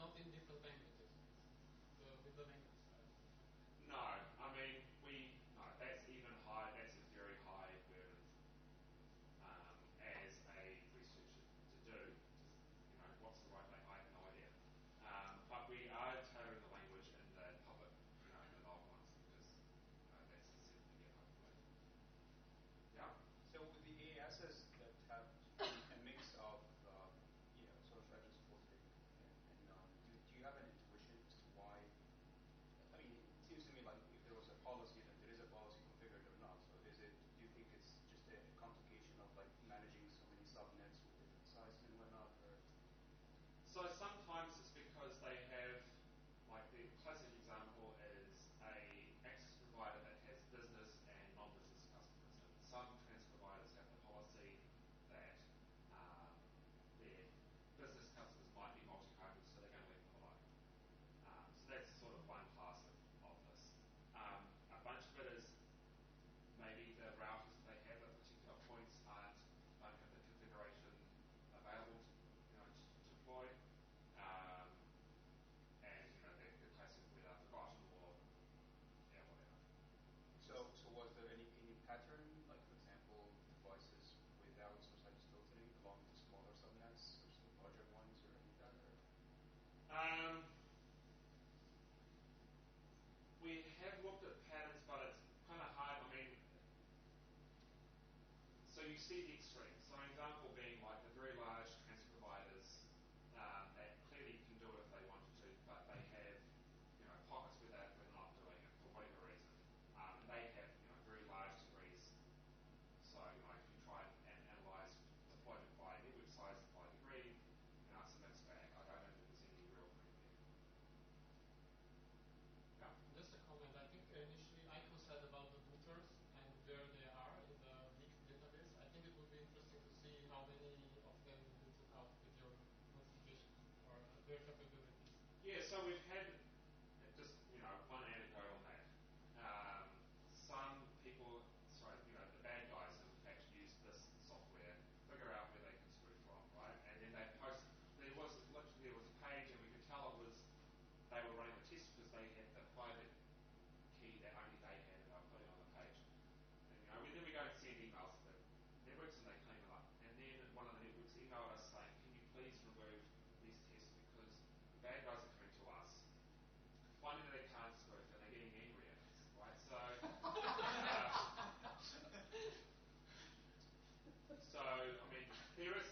[SPEAKER 9] not in
[SPEAKER 10] different languages, uh, with the language.
[SPEAKER 9] exceeding Yeah,
[SPEAKER 11] so
[SPEAKER 12] we've had just you know one anecdote on that. Um, some people, sorry, you know, the bad guys have actually used this software, figure out where they can spoof from, right? And then they post. There was literally there was a page, and we could tell it was they were running a test because they had the private key that only they had, and they were putting on the page. And you know, we, then we go and send emails to the networks, and they clean them up. And then one of the networks emailed us saying, "Can you please remove these tests because the bad guys are coming to us, finding that they can't spoof, and they're getting angry at us, right? So, uh, so I there is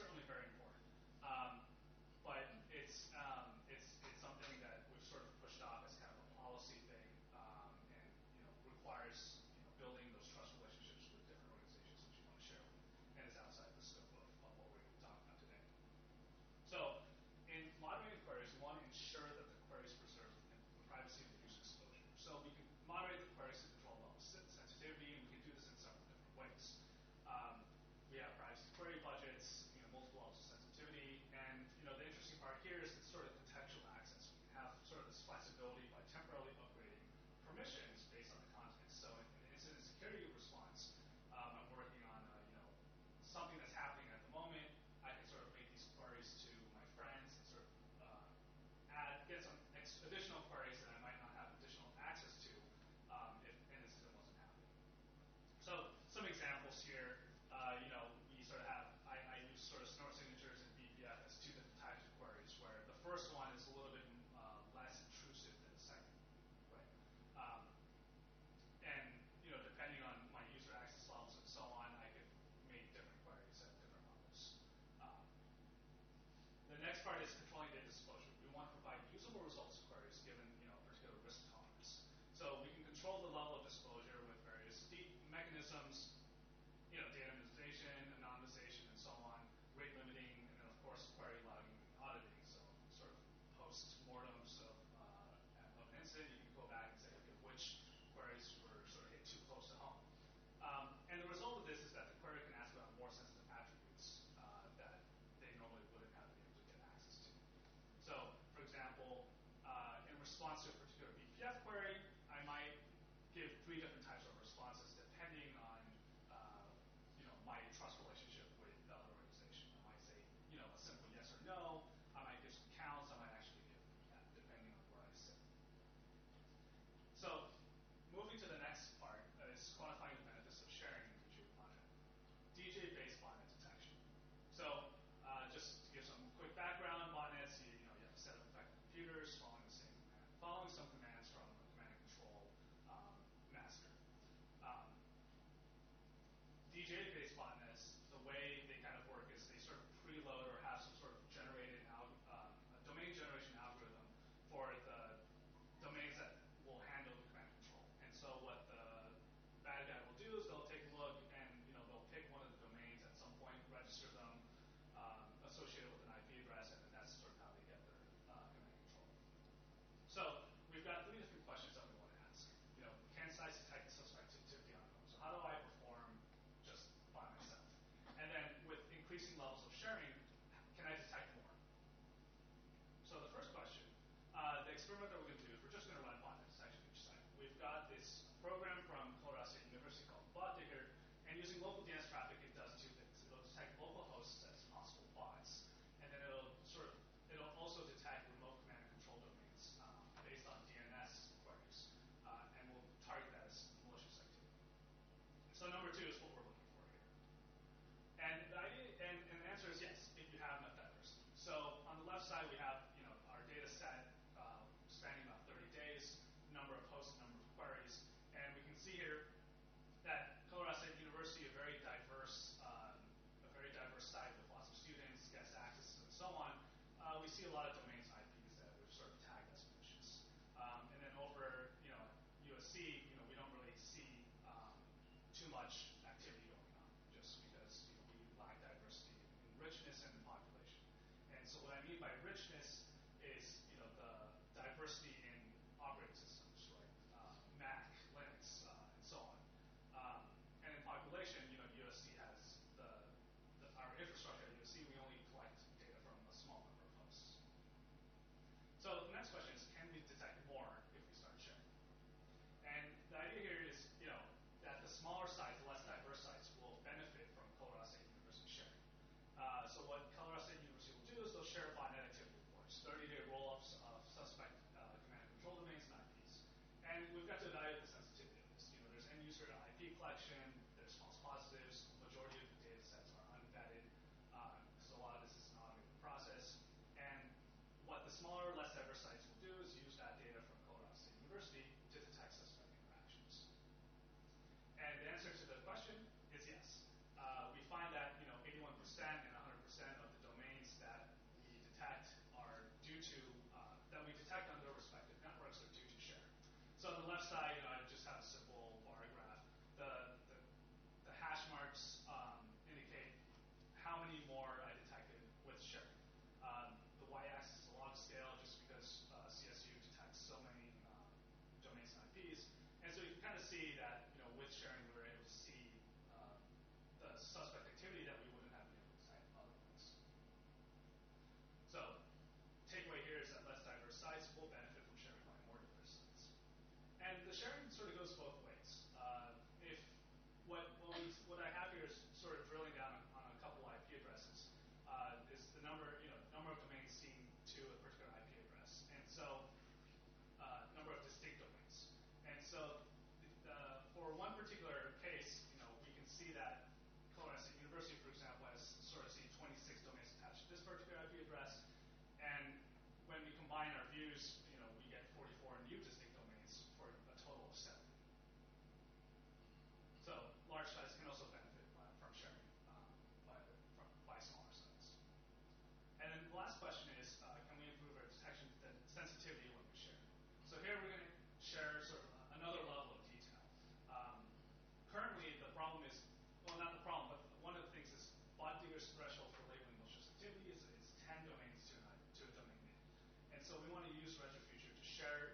[SPEAKER 12] certainly very systems much activity going on just because you know, we lack diversity and richness in the population. And so what I mean by richness So on the left side, you know, I just have a simple bar graph. The the, the hash marks um, indicate how many more I detected with sharing. Um, the y-axis is a log scale, just because uh, CSU detects so many um, domains and IPs, and so you can kind of see that you know with sharing we were able to see um, the suspect activity that we wouldn't have been able to detect otherwise. So takeaway here is that less diverse sites will benefit from sharing by more diverse sites. And the sharing sort of goes both ways. Uh, if what what, we, what I have here is sort of drilling down on, on a couple IP addresses, uh, is the number you know number of domains seen to a particular IP address, and so uh, number of distinct domains. And so the, for one particular case, you know, we can see that Colorado State University, for example, has sort of seen 26 domains attached to this particular IP address, and when we combine our views, you know, we get 44 new distinct domains for a total of seven. So large sites can also benefit by, from sharing um, by, from, by smaller sites. And then the last question is, uh, can we improve our detection sensitivity when we share? So here we're going to share sort of another level of detail. Um, currently, the problem is, well, not the problem, but one of the things is BotDigger's threshold for labeling malicious activity is, is 10 domains to, an, to a domain name. And so we want to use Retrofuture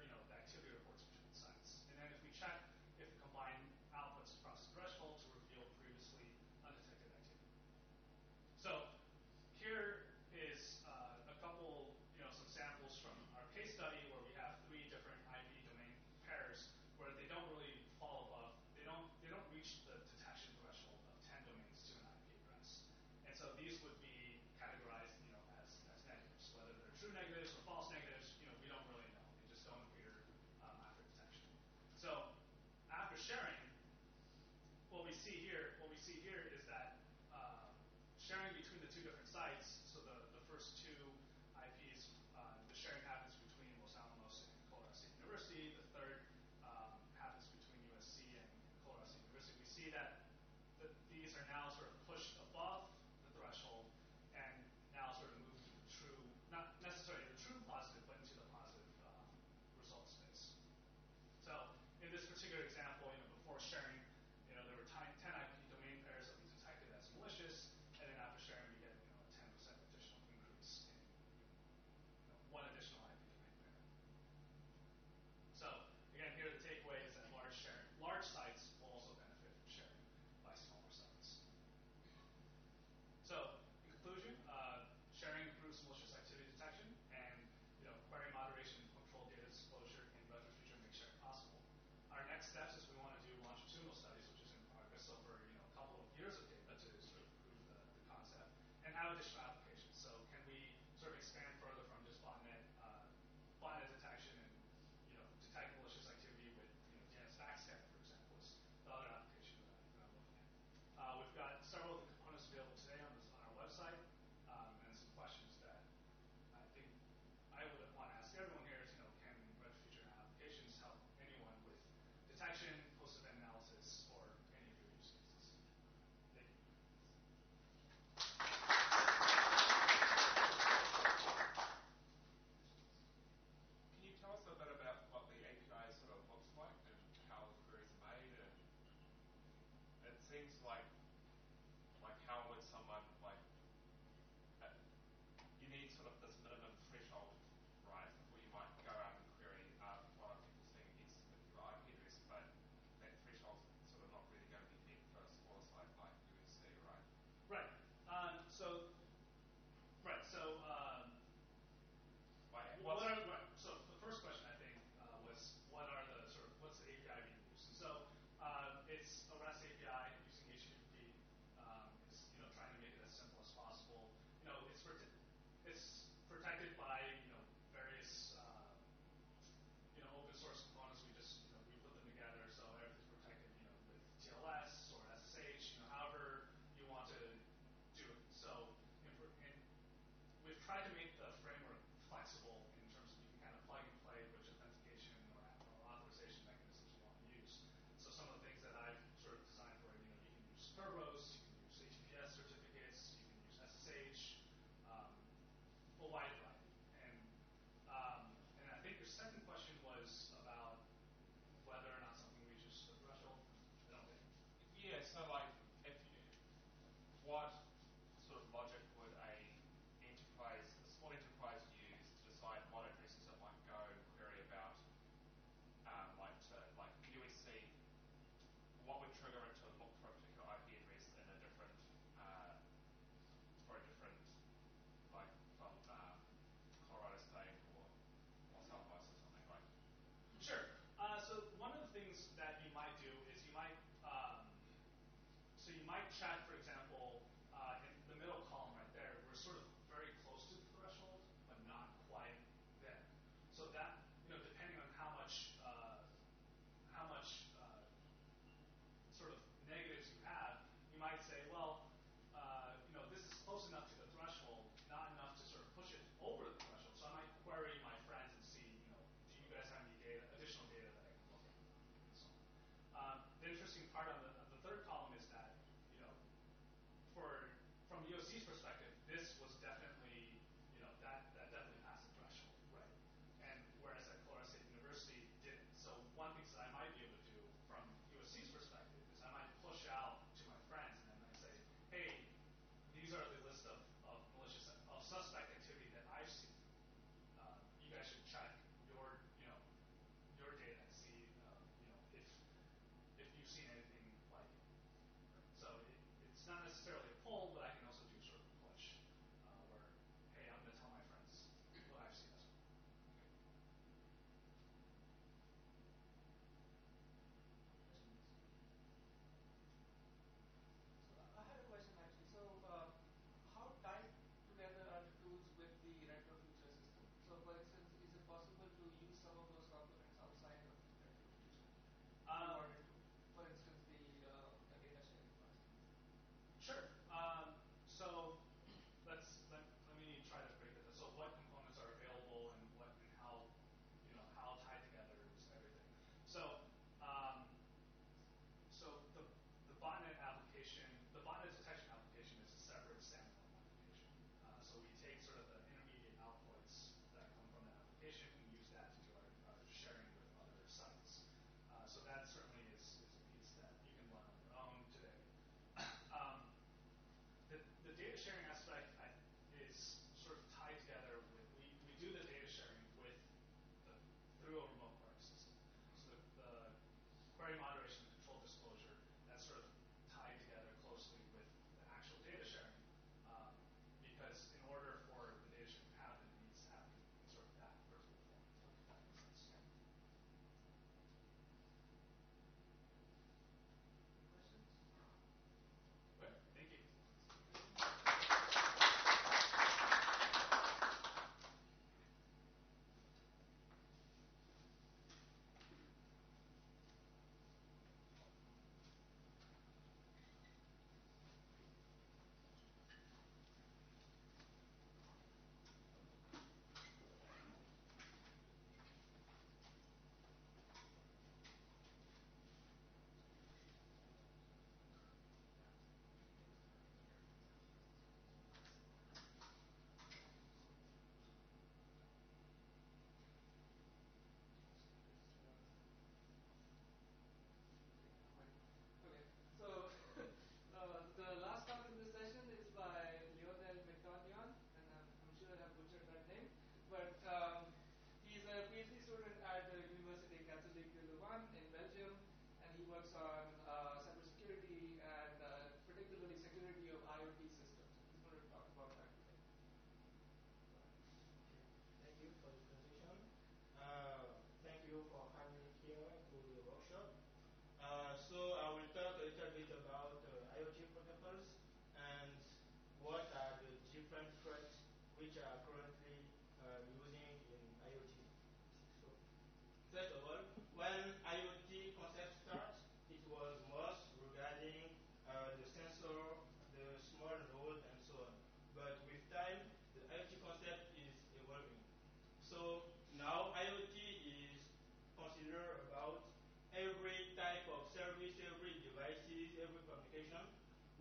[SPEAKER 12] part of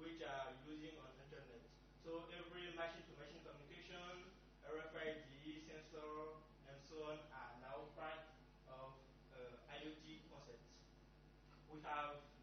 [SPEAKER 13] which are using on internet. So every machine-to-machine -machine communication, RFID, sensor, and so on are now part of uh, IoT concepts. We have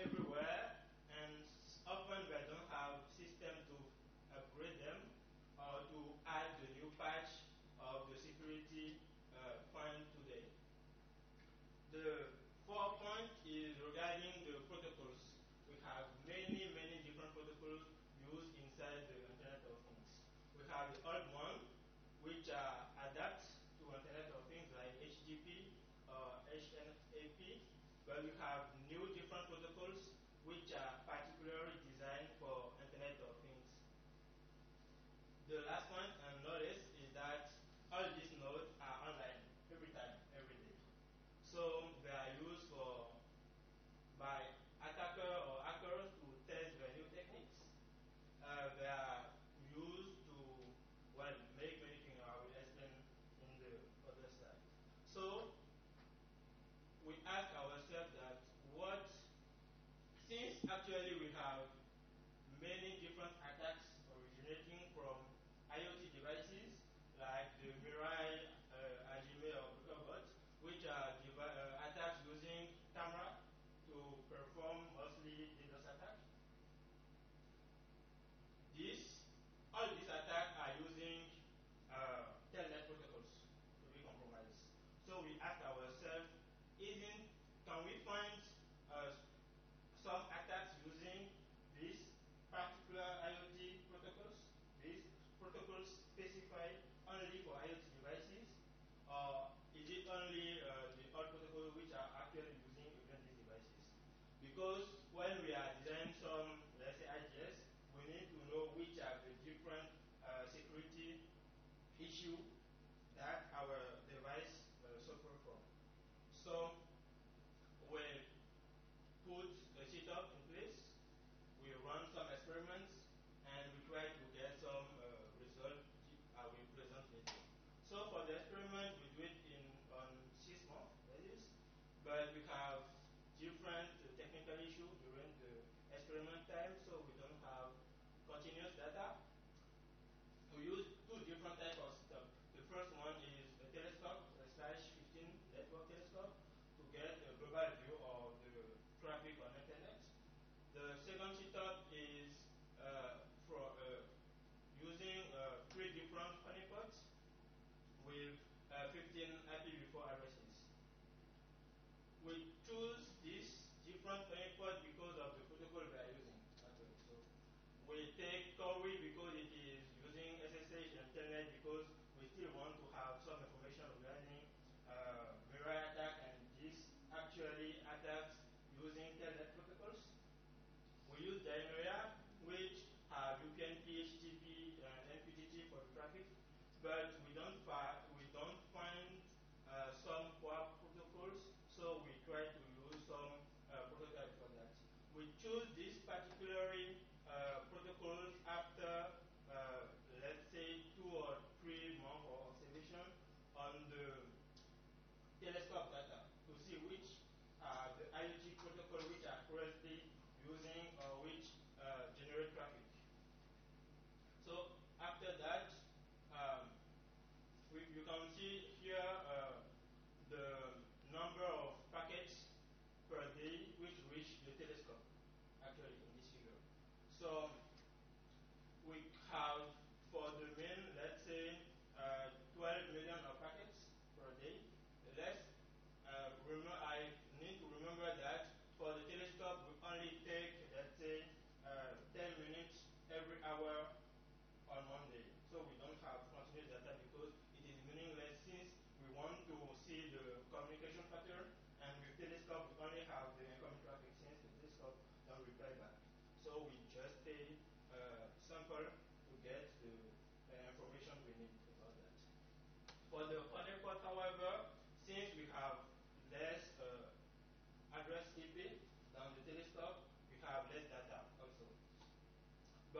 [SPEAKER 13] everywhere, and often we don't have system to upgrade them or to add the new patch of the security uh, point today. The fourth point is regarding the protocols. We have many, many different protocols used inside the Internet of Things. We have the old one, which uh, are adapt to Internet of Things like HTTP or uh, HNAP, but we have Clearly, we have because when we. but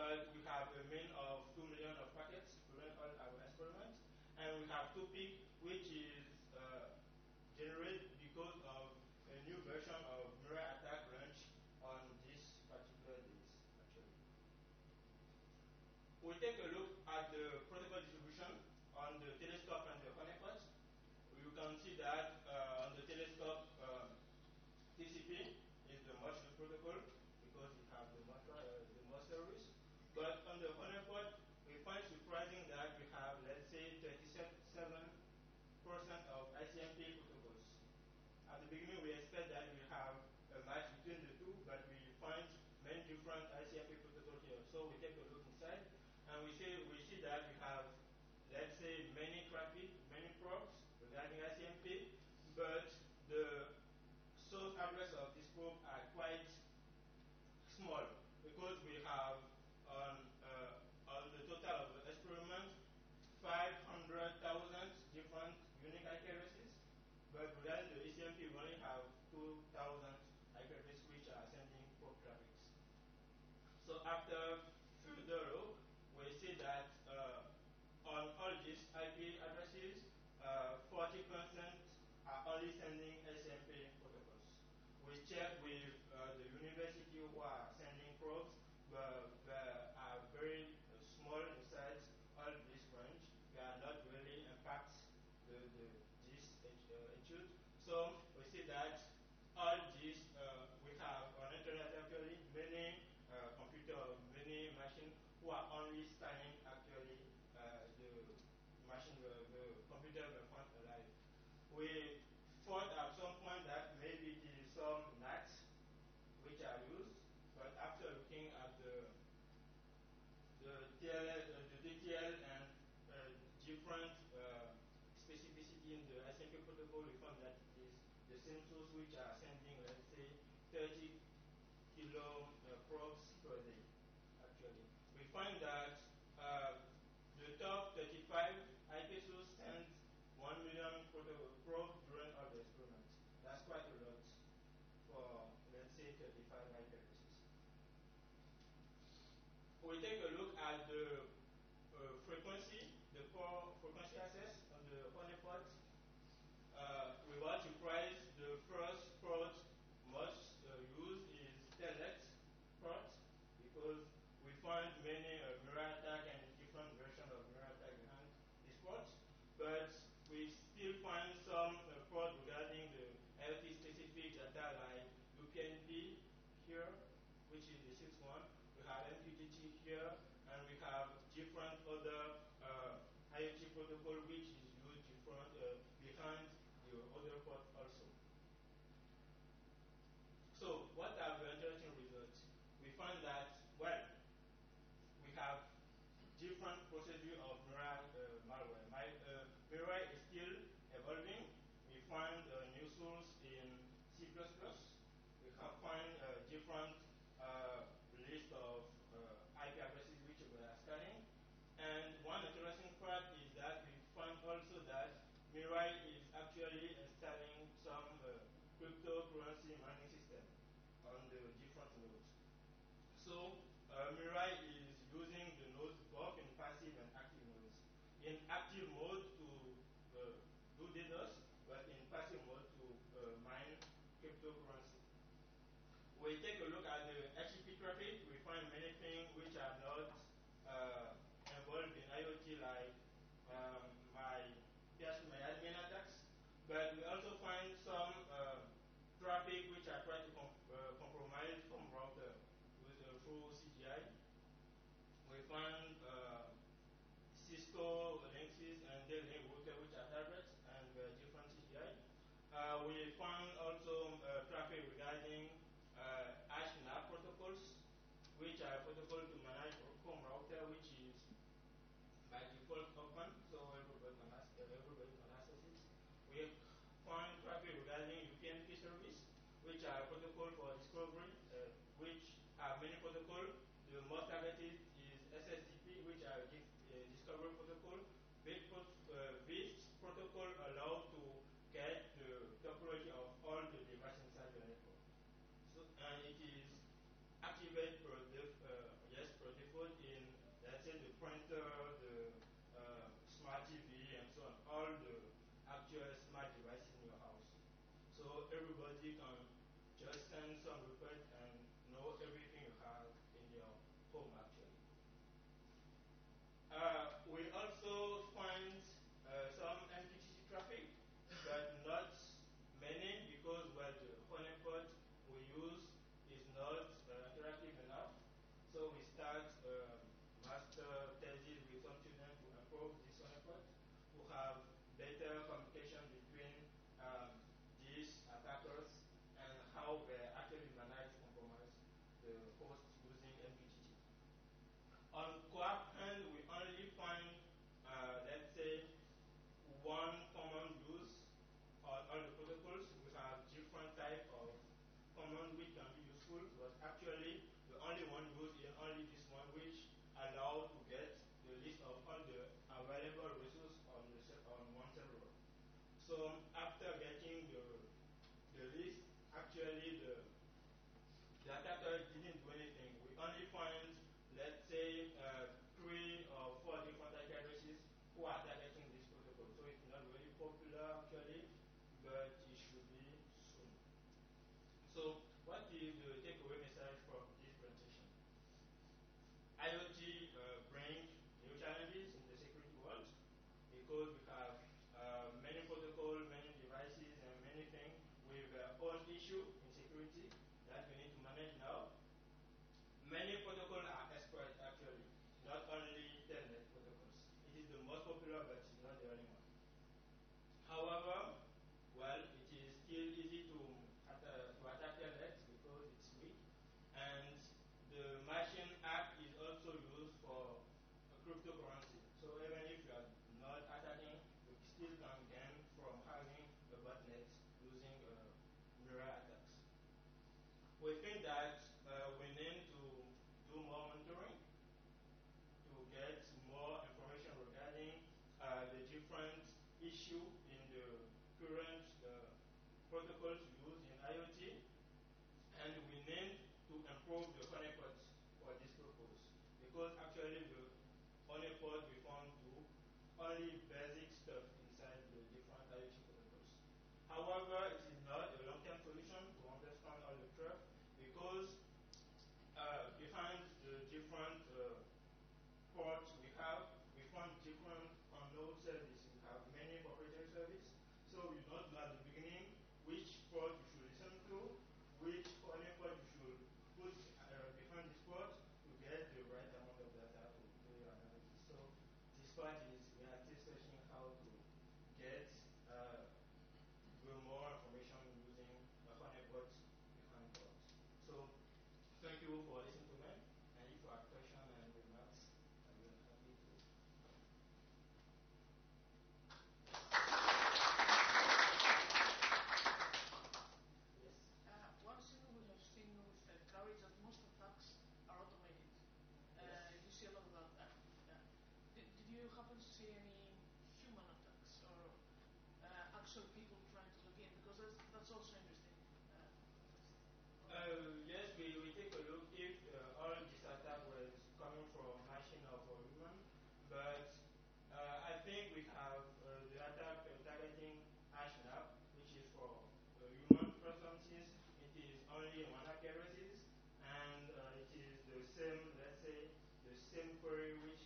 [SPEAKER 13] We have a mean of 2 million of packets to run all our experiments, and we have two topic which is uh, generated because of a new version of Mirai attack range on this particular disk, actually. We take a look at the protocol distribution on the telescope and the honeypots. You can see that after Fudoro, we see that uh, on all these IP addresses, uh, 40% are only sending SMP protocols. We check with freedom of one's. We thought at some point that maybe it is some NATs which are used, but after looking at the the DL, the DTL and uh, different uh, specificity in the SMP protocol, we found that it is the sensors which are sending, let's say, 30 kilo uh, probes per day, actually. We find that different uh, list of uh, IP addresses which we are scanning. And one interesting part is that we found also that Mirai is actually installing some uh, cryptocurrency mining system on the different nodes. So uh, Mirai found also
[SPEAKER 14] any human attacks or uh, actual people trying to look in? Because that's, that's also interesting. Uh,
[SPEAKER 13] uh yes, we will take a look if uh, all this attack was coming from machine or from human, but uh, I think we have the attack targeting Ashnap, which is for human presences. It is only one monocaroses, and it is the same, let's say, the same query which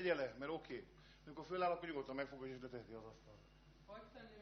[SPEAKER 15] tegye le, mert oké. Okay. Amikor föláll, akkor nyugodtan megfogod és leteheti az asztalra.
[SPEAKER 8] Tenném ezt